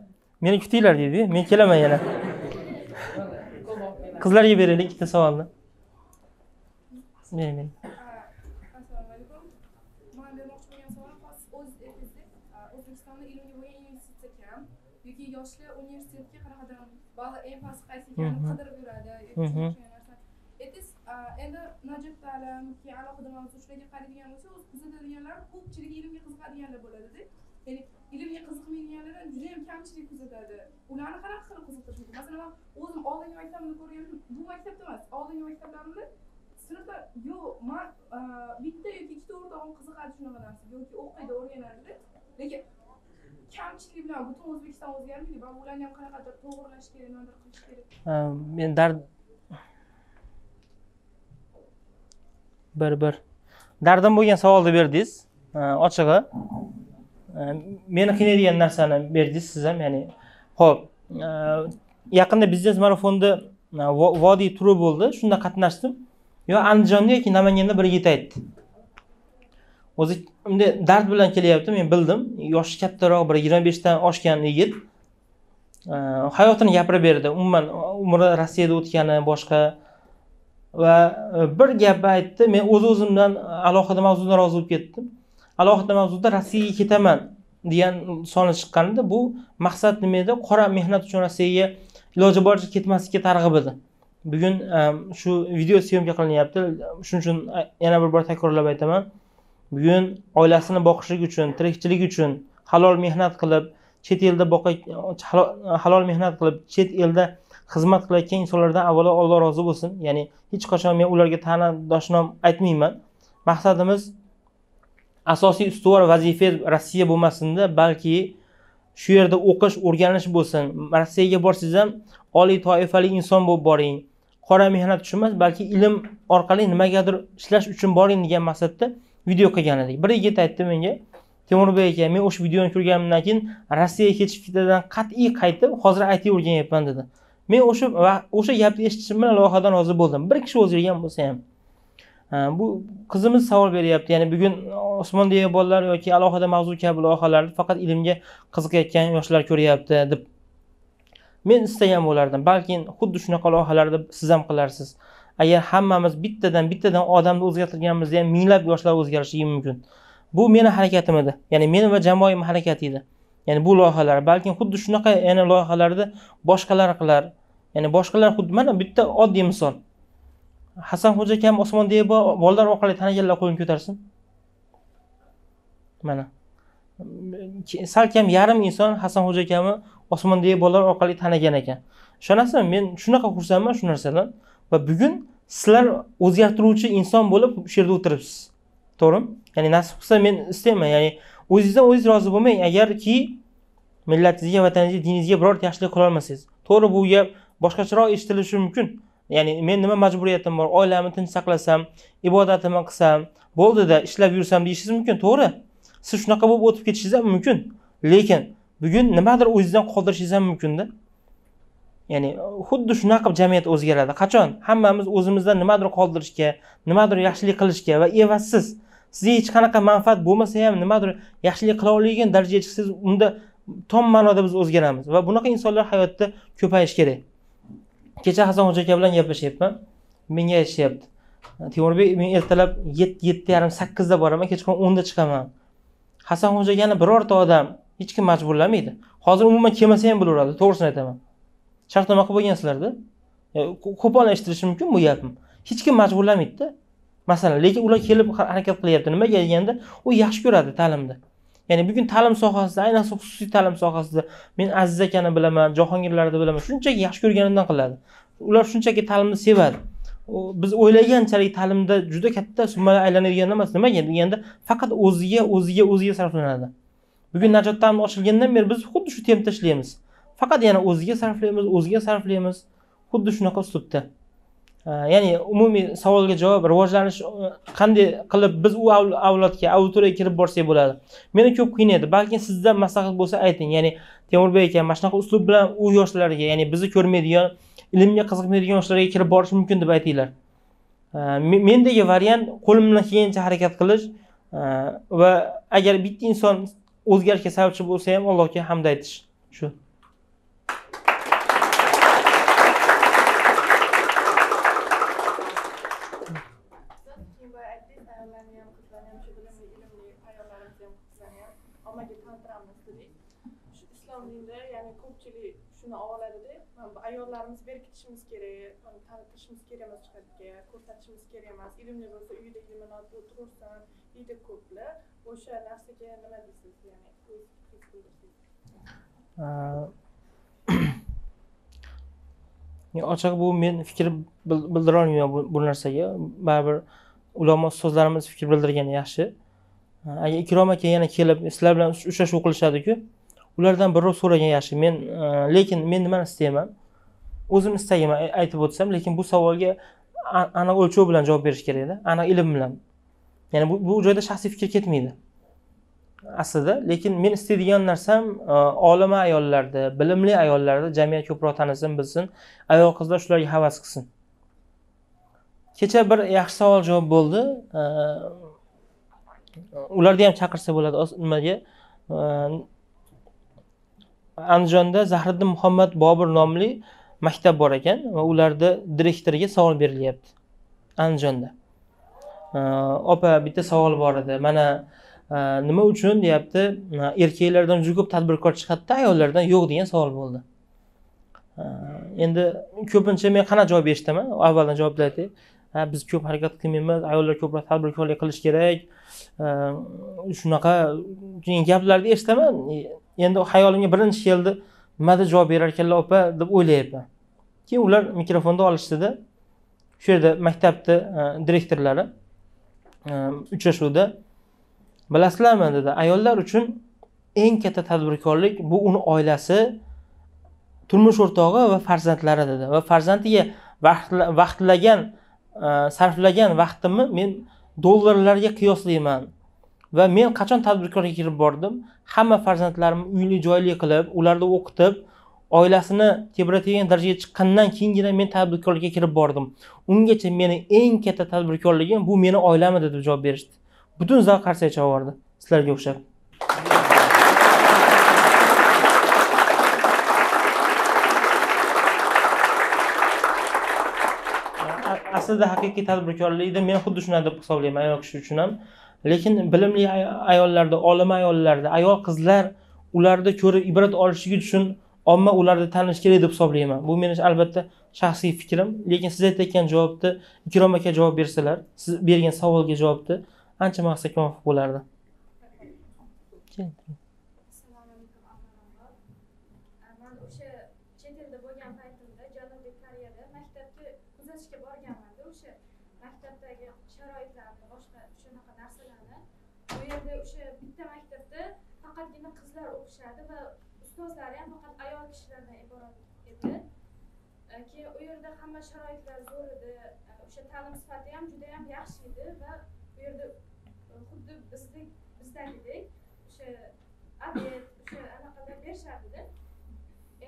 Meni kutinglar deydi men kelaman yana. Qizlarga beraylik ikkita savolni. Bering bering assalomu alaykum man bermoqchi bo'lgan savol xos o'z erkizda o'zbekistonda ilmga bo'lgan investitsiya kam yoki yoshlar universitetga qanaqadir bali eng past qaysi ekanini qidirib yuradi aytiz endi najot ta'lim keyin alohida mavzu shularga qaraydigan bo'lsak o'zi kuzatadiganlar ko'pchilik ilmga qiziqadiganlar bo'ladida ya'ni ilmga qiziqmaydiganlar juda yam kamchilik kuzatadi ularni qanaqa qilib qiziqtirish mumkin masalan man o'zim oldingi maktabimda ko'rganim bu maktabda emas oldingi maktablarimda sinfda yo'q man bitta yoki ikkita o'rtog'im qiziqadi shunaqa narsaga yoki o'qiydi o'rganadida lekin kamchilik bilan butun o'zbekiston o'zgarmaydi. Va ularni ham qanaqadir to'g'irlash kerak nimadir qilish kerak? Men dard bir bir. Dardim bo'lgan savolni berdingiz. Ochig'i. Meni qiynaydigan narsani berdingiz siz ham ya'ni ho'p. Yaqinda biznes marafonda vodiy turi bo'ldi. Shunda qatnashdim. Yo andijonda yoki namanganda bir yigit aytdi o'zi bunday dard bilan kelyapti men bildim. Yoshi kattaroq bir yigirma beshdan oshgan yigit e, hayotini gapirib berdi. Umuman umri rossiyada o'tgani boshqa. Va e, bir gap aytdi men o'z o'zimdan alohida mavzudan rozi bo'lib ketdim. Alohida mavzuda rossiyaga ketaman degan soni chiqqanda bu maqsad nima edi? Qora mehnat uchun rossiyaga iloji boricha ketmaslikka targ'ib edi. Bugun e, shu video syomka qilinyapti. Shuning uchun yana bir bor takrorlab aytaman. Bugun oilasini boqishlik uchun tirikchilik uchun halol mehnat qilib chet elda boqa halol- halol mehnat qilib chet elda xizmat qilayotgan insonlardan avvalo alloh rozi bo'lsin. Ya'ni hech qachon men ularga ta'na doshnom aytmayman. Maqsadimiz asosiy ustuvor vazifa rossiya bo'lmasinda balki shu yerda o'qish o'rganish bo'lsin. Rossiyaga borsangiz ham oliy toifali inson bo'lib boring. Qora mehnat uchun emas balki ilm orqali nimagadir ishlash uchun boring degan maqsadda video qilgan edik bir yigit aytdi menga temurbek aka men o'sha videoni ko'rganimdan keyin rossiyaga ketish fikridan qat'iy qaytib hozir it o'rganyapman dedi. Men o'sha va- o'sha gapni eshitishim bilan loyihadan rozi bo'ldim. Bir kishi o'zgargan bo'lsa ham bu qizimiz savol beryapti. Ya'ni bugun osmondagi bolalar yoki alohida mavzu kabi loyihalarni faqat ilmga qiziqayotgan yoshlar ko'ryapti deb. Men istagan bo'lardim. Balki xuddi shunaqa loyihalarni siz ham qilarsiz. Agar hammamiz bittadan bittadan odamni o'zgartirganimizda ham minglab yoshlar o'zgarishligi mumkin. Bu meni harakatim edi. Ya'ni meni va jamoam harakati edi. Ya'ni bu loyihalar balkim xuddi shunaqa yana loyihalarni boshqalar qilar. Ya'ni boshqalar xuddi mana bitta oddiy misol. Hasanxo'ja akam osmondagi bolalar orqali taniganlar qo'lini ko'tarsin. Mana. Sal salkam yarim inson hasanxo'ja akamni osmondagi bolalar orqali tanigan ekan. Ishonasizmi? Men shunaqa xursandman shu narsadan. Va bugun sizlar o'zgartiruvchi inson bo'lib shu yerda o'tiribsiz. To'g'rimi? Ya'ni nasib qilsa men istayman ya'ni o'zingizdan o'zingiz rozi bo'lmang. Agarki millatingizga vataningizga diningizga birorta yaxshilik qilolmasangiz to'g'ri bu gap boshqacharoq eshitilishi mumkin. Ya'ni men nima majburiyatim bor? Oilamni tinch saqlasam ibodatimni qilsam bo'ldida ishlab yursam deyishingiz mumkin to'g'ri. Siz shunaqa bo'lib o'tib ketishingiz ham mumkin. Lekin bugun nimadir o'zingizdan qoldirishingiz ham mumkinda. Ya'ni xuddi shunaqa qilib jamiyat o'zgaradi. Qachon? Hammamiz o'zimizdan nimadir qoldirishga nimadir yaxshilik qilishga va evaziz sizga hech qanaqa manfaat bo'lmasa ham nimadir yaxshilik qila oladigan darajaga chiqsangiz unda tom ma'noda biz o'zgaramiz va bunaqa insonlar hayotda ko'payishi kerak. Kecha hasanxo'ja aka bilan gaplashyapman menga aytishyapti. Temurbek men ertalab yetti yetti yarim sakkizda boraman kechqurun o'nda chiqaman. Hasan hasanxo'ja akani birorta odam hech kim majburlamaydi. Hozir umuman kelmasa ham bo'laveradi to'g'risini aytaman. Shartnoma qilib bo'lgansizlarda qo'pol eshitilishi mumkin bu gapim hech kim majburlamaydida. Masalan lekin ular kelib harakat qilyapti. Nimaga deganda u yaxshi ko'radi ta'limni. Ya'ni bugun ta'lim sohasida ayniqsa xususiy ta'lim sohasida men aziz akani bilaman jahongirlarni bilaman shunchaki yaxshi ko'rganidan qiladi. Ular shunchaki ta'limni sevadi. Biz o'ylaganchalik ta'limda juda katta summalar aylanadigan emas. Nimaga? Deganda faqat o'ziga o'ziga o'ziga sarflanadi. Bugun najot ta'mi ochilgandan beri biz xuddi shu tempda ishlaymiz faqat yana o'ziga sarflaymiz o'ziga sarflaymiz. Xuddi shunaqa uslubda. Ya'ni umumiy savolga javob rivojlanish e, qanday qilib biz u avlodga auditoriyaga kirib borsak bo'ladi? Meni ko'p qiynaydi balki sizda maslahat bo'lsa ayting. Ya'ni temurbek aka mana shunaqa uslub bilan u yoshlarga ya'ni bizni ko'rmaydigan ilmga qiziqmaydigan yoshlarga kirib borish mumkin deb aytinglar. Mendagi variant qo'limdan kelgancha harakat qilish. Va agar bitta inson o'zgarishga sababchi bo'lsa ham allohga hamd aytish shu keyin boya aytdingiz ayollarni ham qizlarni ham shu bilimli ilmli ayollarimizni ham qizlarni ham ommaga tanittiramiz dedik shu islom dinida ya'ni ko'pchilik shuni oladida ayollarimiz berkitishimiz kerak mana tanitishimiz kerak emas chiqadiga ko'rsatishimiz kerak emas ilmli bo'lsa uyida ilmini olib o'tirursan deydi ko'plar o'sha narsaga nima deysiz ya'ni. O'z ochig'i bu men fikr bildira olmayman bu, narsaga. Baribir ulamo ustozlarimiz fikr bildirgani yaxshi. Agar ikrom aka yana kelib sizlar bilan uchrashuv qilishadiku ulardan birov so'ragan yaxshi. Men e, lekin men nimani istayman o'zim istagim aytib o'tsam lekin bu savolga aniq o'lchov bilan javob berish kerakda aniq ilm bilan. Ya'ni bu, bu joyda shaxsiy fikr ketmaydi aslida lekin men istaydigan narsam e, olima ayollarda bilimli ayollarni jamiyat ko'proq tanisin bilsin ayol qizlar shularga havas qilsin. Kecha bir yaxshi savol javob bo'ldi. E, ularni ham chaqirsa bo'ladi nimaga? E, Andijonda zahriddin muhammad bobur nomli maktab bor ekan va ularni direktoriga savol berilyapti andijonda. Opa bitta savol bor edi. Mana e, nima uchun deyapti? E, erkaklardan juda ko'p tadbirkor chiqadida ayollardan yo'q degan savol bo'ldi. Endi ko'pincha men qanaqa javob eshitaman? Avvaldan javoblar aytay. Ha biz ko'p harakat qilmaymiz ayollar ko'proq tadbirkorlik qilish kerak. Shunaqa degan gaplarni eshitaman. Endi hayolimga birinchi keldi. Nimada javob berar ekanlar opa deb o'ylayapman keyin ular mikrofonni olishdida shu yerda maktabni e, direktorlari e, uchrashuvda bilasizlarmi? dedi. Ayollar uchun eng katta tadbirkorlik bu uni oilasi turmush o'rtog'i va farzandlari dedi. Va farzandiga vaqtlagan e, sarflagan vaqtimni men dollarlarga qiyoslayman. Va men qachon tadbirkorlikka kirib bordim? Hamma farzandlarimni uyli joyli qilib ularni o'qitib oilasini tebratadigan darajaga chiqqandan keyingina men tadbirkorlikka kirib bordim. Ungacha meni eng katta tadbirkorligim bu meni oilam edi deb javob berishdi. Butun zal qarsak chavordi sizlarga o'xshab. Aslida haqiqiy tadbirkorlikni men xuddi shunday deb hisoblayman ayol kishi uchun ham. Lekin bilimli ayollarda olima ayollarda ayol qizlar ularni ko'rib ibrat olishligi uchun omma ularni tanish kerak deb hisoblayman. Bu meni albatta shaxsiy fikrim. Lekin siz aytayotgan javobni ikrom aka javob bersalar siz bergan savolga javobni ancha maqsadga muvofiq bo'lardi assalomu alaykum avvalambor man o'sha chet elda bo'lgan paytimda janubiy koreyada maktabga kuzatishga borganmanda o'sha maktabdagi sharoitlarni boshqa shunaqa narsalarni bu yerda o'sha bitta maktabda faqatgina qizlar o'qishadi va ustozlari ham faqat ayol kishilardan iborat edi. E, Keyin u yerda hamma sharoitlar zo'r edi. E, o'sha ta'lim sifati ham juda yam yaxshi edi va u yerda e, xuddi bizdek bizdagidek o'sha obed o'sha anaqalar berishardi.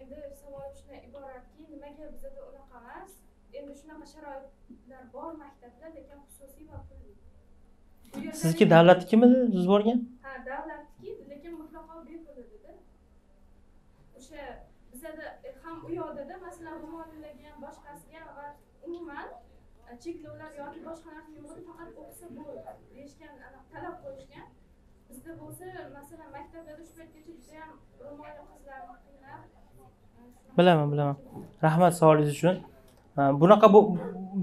Endi savolim shundan iboratki nimaga bizada unaqa emas? Endi shunaqa sharoitlar bor maktabda lekin xususiy va pulli sizniki davlatnikimi siz borgan? Ha davlatniki lekin mutlaqo bepul edida o'sha bizada e, ham u yoqdada masalan ro'molilarga ham boshqasiga ham va umuman e, cheklovlar yoki boshqa narsa yo'q faqat o'qisa bo'ldi deyishgan talab qo'yishgan. Bizda bo'lsa masalan maktablarda shu paytgacha judayam ro'molli qizlarni qiynab e, bilaman bilaman. Rahmat savolingiz uchun. Ha, bunaqa bu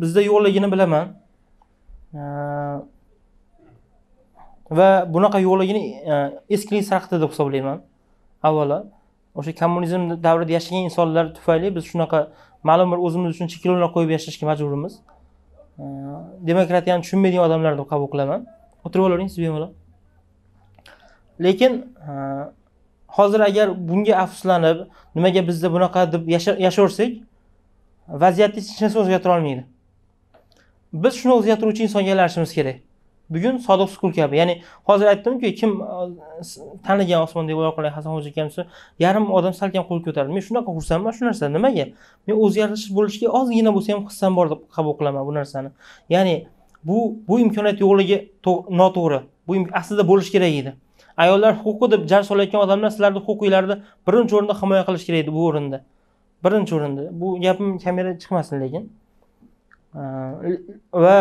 bizda yo'qligini bilaman va bunaqa yo'qligini e, eskilik sarqiti deb hisoblayman. Avvalo o'sha kommunizm davrida yashagan insonlar tufayli biz shunaqa ma'lum bir o'zimiz uchun cheklovlar qo'yib yashashga majburmiz. E, demokratiyani tushunmaydigan odamlar deb qabul qilaman. O'tirib olavering siz bemalol. Lekin e, hozir agar bunga afsuslanib nimaga bizda bunaqa deb yasha- vaziyatni hech narsa o'zgartira olmaydi. Biz shuni o'zgartiruvchi insonga aylanishimiz kerak. Bugun sodiq sukul kabi ya'ni hozir aytdimku kim e, tanigan osmondagi oyoqlar hasan hoji akamni yarim odam salkam qo'l ko'tardi. Men shunaqa xursandman shu narsadan nimaga? Men o'zgarish bo'lishiga ozgina bo'lsa ham hissam bor deb qabul qilaman bu narsani. Ya'ni bu bu imkoniyat yo'qligi noto'g'ri. Bu aslida bo'lishi kerak edi. Ayollar huquqi deb jar solayotgan odamlar sizlarni huquqinglarni birinchi o'rinda himoya qilish kerak edi bu o'rinda. Birinchi o'rinda. Bu gapim kamera chiqmasin lekin. Va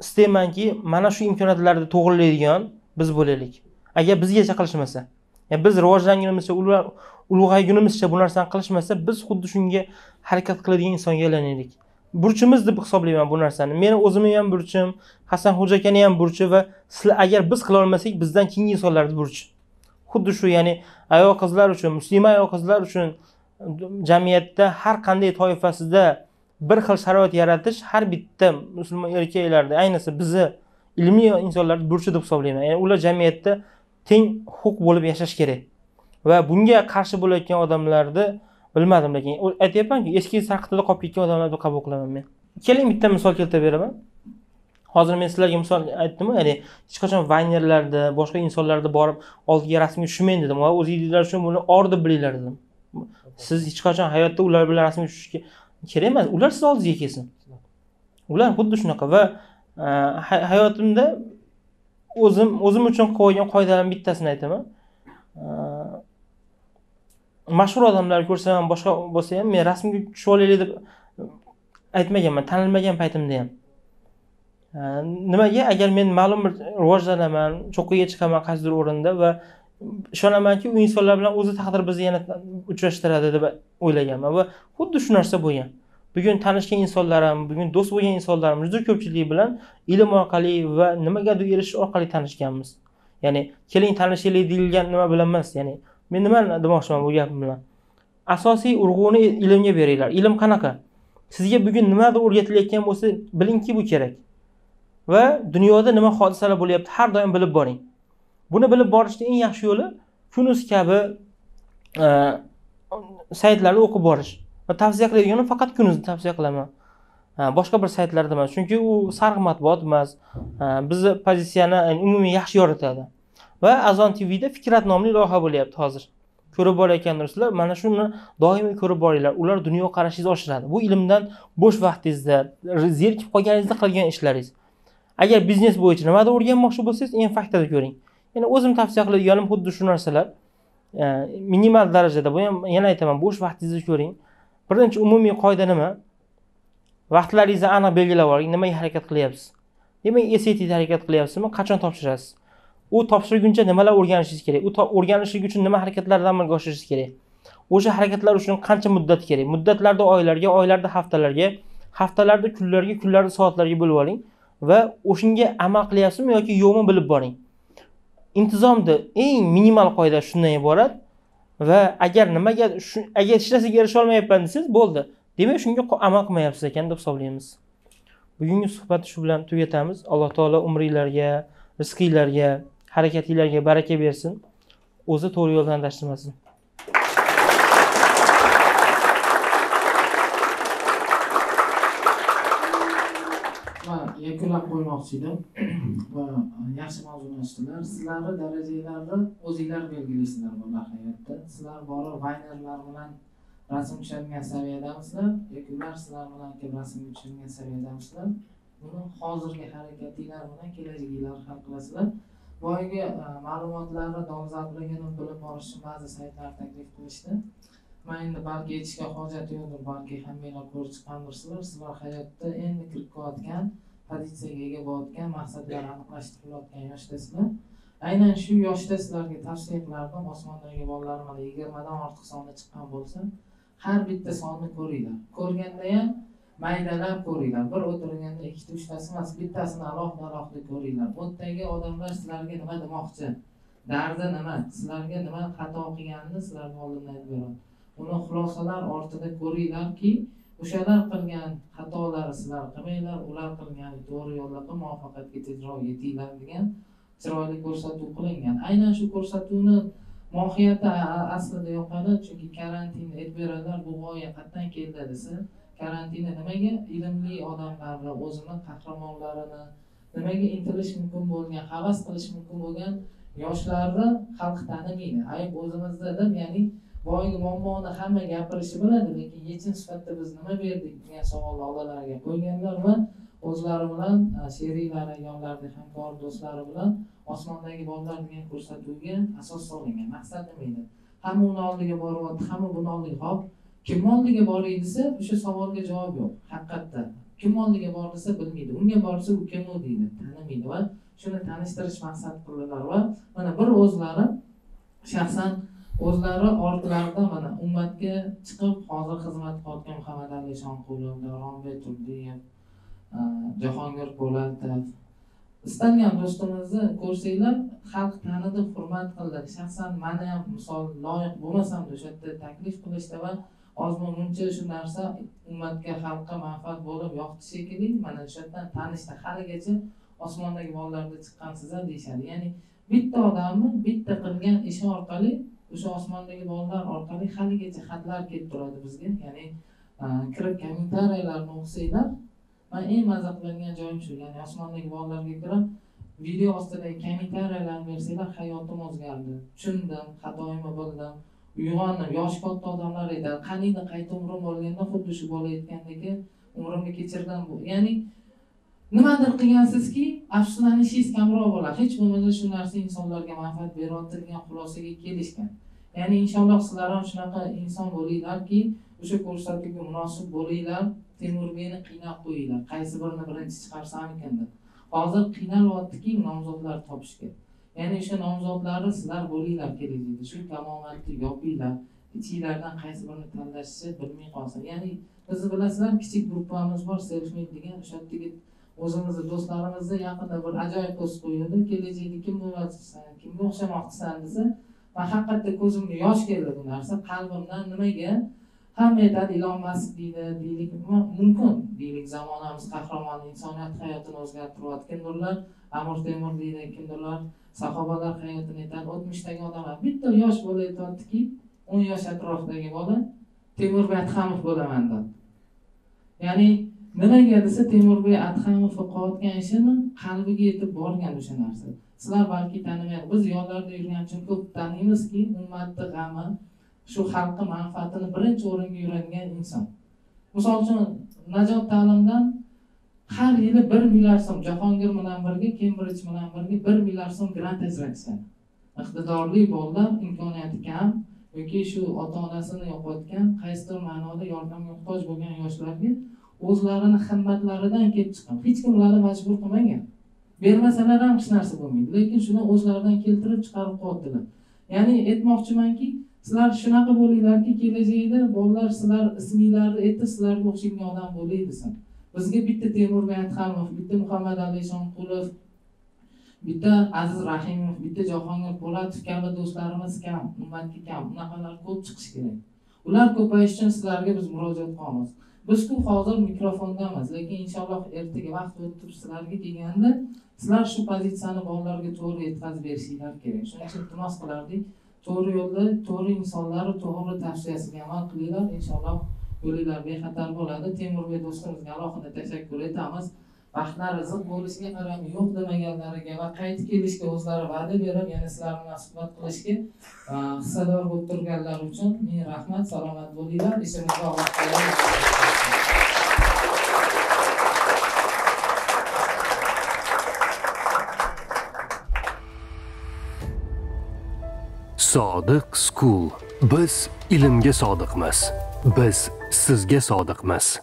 istaymanki mana shu imkoniyatlarni to'g'irlaydigan biz bo'laylik. Agar bizgacha qilishmasa yani biz rivojlangunimizcha ular ulg'aygunimizcha bu narsani qilishmasa biz xuddi shunga harakat qiladigan insonga aylanaylik. Burchimiz deb hisoblayman bu narsani. Meni o'zimni ham burchim hasan xo'ja akani ham burchi va sizlar agar biz qila olmasak bizdan keyingi insonlarni burchi xuddi shu ya'ni ayol qizlar uchun muslima ayol qizlar uchun jamiyatda har qanday toifasida bir xil sharoit yaratish har bitta musulmon erkaklarda ayniqsa bizni ilmiy insonlarni burchi deb hisoblayman. Ya'ni ular jamiyatda teng huquq bo'lib yashash kerak. Va bunga qarshi bo'layotgan odamlarni bilmadim lekin aytyapmanku eski sarqitida qolib ketgan odamlarni qabul qilaman men. Keling bitta misol keltirib beraman. Hozir men sizlarga misol aytdimu ya'ni hech qachon vaynerlarda boshqa insonlarda borib oldiga rasmga tushmang dedim. Va o'zinglar uchun buni or deb bilinglar dedim. Siz hech qachon hayotda ular bilan rasmga tushishga kerak emas. Ular sizni oldingizga kelsin. Ular xuddi shunaqa va e, hayotimda o'zim o'zim uchun qo'ygan qoidalarni bittasini aytaman. E, mashhur odamlarni ko'rsam boshqa bo'lsa ham men rasmga tushib olaylik deb aytmaganman tanilmagan paytimda ham. E, nimaga? Agar men ma'lum bir rivojlanaman cho'qqiga chiqaman qaysidir o'rinda va ishonamanki u insonlar bilan o'zi taqdir bizni yana uchrashtiradi deb o'ylaganman va xuddi shu narsa bo'lgan. Bugun tanishgan insonlarim bugun do'st bo'lgan insonlarim juda ko'pchilik bilan ilm orqali va nimagadir erishish orqali tanishganmiz. Ya'ni keling tanishaylik deyilgan nima bilan emas ya'ni men nima demoqchiman bu gapim bilan? Asosiy urg'uni ilmga beringlar. Ilm qanaqa? Sizga bugun nimadir o'rgatilayotgan bo'lsa bilingki bu kerak. Va dunyoda nima hodisalar bo'lyapti har doim bilib boring. Buni bilib borishni eng yaxshi yo'li kunuz kabi e, saytlarni o'qib borish va tavsiya qiladiganim faqat kunuzni tavsiya qilaman. Boshqa bir saytlarda emas chunki u sariq matbuot emas. Bizni pozitsiyani e, umumiy yaxshi yoritadi. Va azon tvda fikrat nomli loyiha bo'lyapti hozir. Ko'rib borayotgandirsizlar mana shuni doimiy ko'rib boringlar. Ular dunyoqarashingizni oshiradi. Bu ilmdan bo'sh vaqtingizda zerikib qolganingizda qilgan ishlaringiz. Agar biznes bo'yicha nimadir o'rganmoqchi bo'lsangiz eng ko'ring. Yana o'zim tavsiya qiladiganim xuddi shu narsalar. E, minimal darajada bu ham yana aytaman bo'sh vaqtingizni ko'ring. Birinchi umumiy qoida nima? Vaqtlaringizni aniq belgilab oling nimaga harakat qilyapsiz? Demak SATda harakat qilyapsizmi? Qachon topshirasiz? U topshirguncha nimalar o'rganishingiz kerak? U o'rganishlik uchun nima harakatlarni amalga oshirishingiz kerak? O'sha harakatlar uchun qancha muddat kerak? Muddatlarda oylarga oylarda haftalarga haftalarda kunlarga kunlarda soatlarga bo'lib oling va o'shanga amal qilyapsizmi yoki yo'qmi bilib boring. Intizomni eng minimal qoida shundan iborat va agar nimaga agar hech narsaga erisha olmayapman desangiz bo'ldi. Demak shunga amal qilmayapsiz ekan deb hisoblaymiz. Bugungi suhbatni shu bilan tugatamiz. Alloh taolo umringlarga rizqinglarga harakatinglarga baraka bersin. O'zi to'g'ri yo'ldan adashtirmasin yakunlab qo'ymoqchi edim va e, yaxshi mavzuni ochdilar sizlarni darajanglarni o'zinglar belgilaysizlar bular hayotda sizlar borib vaynerlar bilan rasm tushadigan saviyadamisizlar yoki ular sizlar bilan kelib rasmga tushadigan saviyadamisizlar buni hozirgi harakatinglar bilan kelajaginglarni hal qilasizlar. Boyagi e, ma'lumotlarni dolzarb bilib borish uchun ba'zi saytlar taklif qilishdi. Man endi balki aytishga hojat yo'qdir balki hammanglar ko'rib chiqqandirsizlar. Sizlar hayotda endi kirib kelayotgan pozitsiyaga ega bo'layotgan maqsadlar aniqlashtirilayotgan yoshdasizlar aynan shu yoshda sizlarga tavsiya qilardim osmondagi bolalar mana yigirmadan ortiq sonda chiqqan bo'lsa har bitta sonni ko'ringlar. Ko'rganda ham maydalab ko'ringlar. Bir o'tirganda ikkita uchtasi emas bittasini alohida alohida ko'ringlar. Bu yerdagi odamlar sizlarga nima demoqchi? Dardi nima? Sizlarga nima xato qilganini sizlarga oldindan aytib beraman uni xulosalar ortida ko'ringlarki o'shalar qilgan xatolari sizlar qilmanglar ular qilgan to'g'ri yo'llarga muvaffaqiyatga tezroq yetinglar degan chiroyli ko'rsatuv qilingan. Aynan shu ko'rsatuvni mohiyati aslida yoqadi chunki karantinda beradilar bu g'oya qayerdan keldi desa karantinda nimaga ilmli odamlarni o'zini qahramonlarini nimaga intilish mumkin bo'lgan havas qilish mumkin bo'lgan yoshlarni xalq tanimaydi ayb o'zimizdadir ya'ni boyagi muammoni hamma gapirishi biladi lekin yechim sifatida biz nima berdik degan savolni oldilariga qo'yganlar va o'zlari bilan e, sheriklari yonlarida hamkor do'stlari bilan osmondagi bolalar degan ko'rsatuvga asos solingan maqsad nima edi. Hamma uni oldiga boryapti hamma buni oldiga hop kimni oldiga boray desa o'sha savolga javob yo'q haqiqatda. Kim oldiga bor desa bilmaydi unga borsa u kim u deydi tanimaydi va shuni tanishtirish maqsad qildilar va mana bir o'zlari shaxsan o'zlari ortlarida mana ummatga chiqib hozir xizmat qilayotgan muhammad ali shonqulov davronbek turdiyev e, jahongir po'latov. Istalgan do'stimizni ko'rsanglar xalq tanidi hurmat qildi. Shaxsan mani ham misol loyiq bo'lmasam o'sha yerda taklif qilishdi va ozmi muncha shu narsa ummatga xalqqa manfaat bo'lib yoqdi shekilli. Mana o'sha yerdan tanishdi. Haligacha osmondagi bolalarda chiqqansizlar deyishadi. Ya'ni bitta odamni bitta qilgan ishi orqali o'sha osmondagi bolalar orqali haligacha xatlar kelib turadi bizga. Ya'ni e, kirib kommentariyalarni o'qisanglar man eng maza qiladigan joyim shu. Ya'ni osmondagi bolalarga kirib video ostidagi kommentariyalarni bersanglar hayotim o'zgardi. Tushundim xatoyimni bildim uyg'ondim. Yoshi katta odamlar aytadi qaniydi qayta umrim bo'lganda xuddi shu bola aytgandek umrimni kechirdim ya'ni nimadir qilgansizki afsuslanishingiz kamroq bo'ladi. Hech bo'lmasa shu narsa insonlarga manfaat beryapti degan xulosaga kelishgan. Ya'ni inshaalloh sizlar ham shunaqa inson bo'linglarki o'sha ko'rsatuvga munosib bo'linglar temur meni qiynab qo'yinglar. Qaysi birini birinchi chiqarsamikin deb. Hozir qiynalyaptiki nomzodlar topishga ya'ni o'sha nomzodlarni sizlar bo'linglar kelajakda. Shu kamomatni yopinglar. Ichinglardan qaysi birini tanlashni bilmay qolsin. Ya'ni bizni bilasizlar kichik gruppamiz bor selfmade degan o'sha yerdagi o'zimizni do'stlarimizni yaqinda bir ajoyib post qo'yildi kelajakda kim bo'lmoqchisan kimga o'xshamoqchisan desa man haqiqatda ko'zimga yosh keldi bu narsa qalbimdan nimaga hamma aytadi ilon mask deydi deylik mumkin deylik zamonamiz qahramoni insoniyat hayotini o'zgartirayotgandirlar amir temur deydi kimdirlar sahobalar hayotini aytadi o'tmishdagi odamlar bitta yosh bola aytyaptiki o'n yosh atrofidagi bola temur adhamov bo'laman deb. Ya'ni nimaga desa temurbek adhamov o'qiyotgan ishini qalbiga yetib borgan o'sha narsa. Sizlar balki tanimay biz yonlarida yurgani uchun ko'p taniymizki ummatni g'ami shu xalqni manfaatini birinchi o'ringa yuradigan inson. Misol uchun najot ta'limdan har yili bir milliard so'm jahongir bilan birga kembridj bilan birga bir milliard so'm grant ajratishadi iqtidorli bolalar imkoniyati kam yoki shu ota onasini yo'qotgan qaysidir ma'noda yordamga muhtoj bo'lgan yoshlarga o'zlarini himmatlaridan kelib chiqqan. Hech kim ularni majbur qilmagan. Bermasalar ham hech narsa bo'lmaydi lekin shuni o'zlaridan keltirib chiqarib qo'yaptilar ya'ni aytmoqchimanki sizlar shunaqa bo'linglarki kelajakda bolalar sizlar isminglarni aytib sizlarga o'xshagan odam bo'lay desin bizga bitta temur adhamov bitta muhammad ali eshonqulov bitta aziz rahimov bitta jahongir po'latov kabi do'stlarimiz kam ummatga kam. Unaqalar ko'p chiqishi kerak. Ular ko'payishi uchun sizlarga biz murojaat qilamiz. Biz ku hozir mikrofondamiz lekin inshaalloh ertaga vaqt o'tib sizlarga kelganda sizlar shu pozitsiyani bolalarga to'g'ri yetkazib berishinglar kerak. Shuning uchun iltimos qilardik. To'g'ri yo'lda to'g'ri insonlarni to'g'ri tavsiyasiga amal qilinglar. Inshaalloh yo'linglar bexatar bo'ladi. Temurbek do'stimizga alohida tashakkur etamiz. Baxtlari ziq bo'lishiga qaramay yo'q demaganlariga va qaytib kelishga o'zlari va'da berib yana sizlar bilan suhbat qilishga hissador bo'lib turganlari uchun ming rahmat salomat bo'linglar. Ishimizga Sodiq School. Biz ilmga sodiqmiz. Biz sizga sodiqmiz.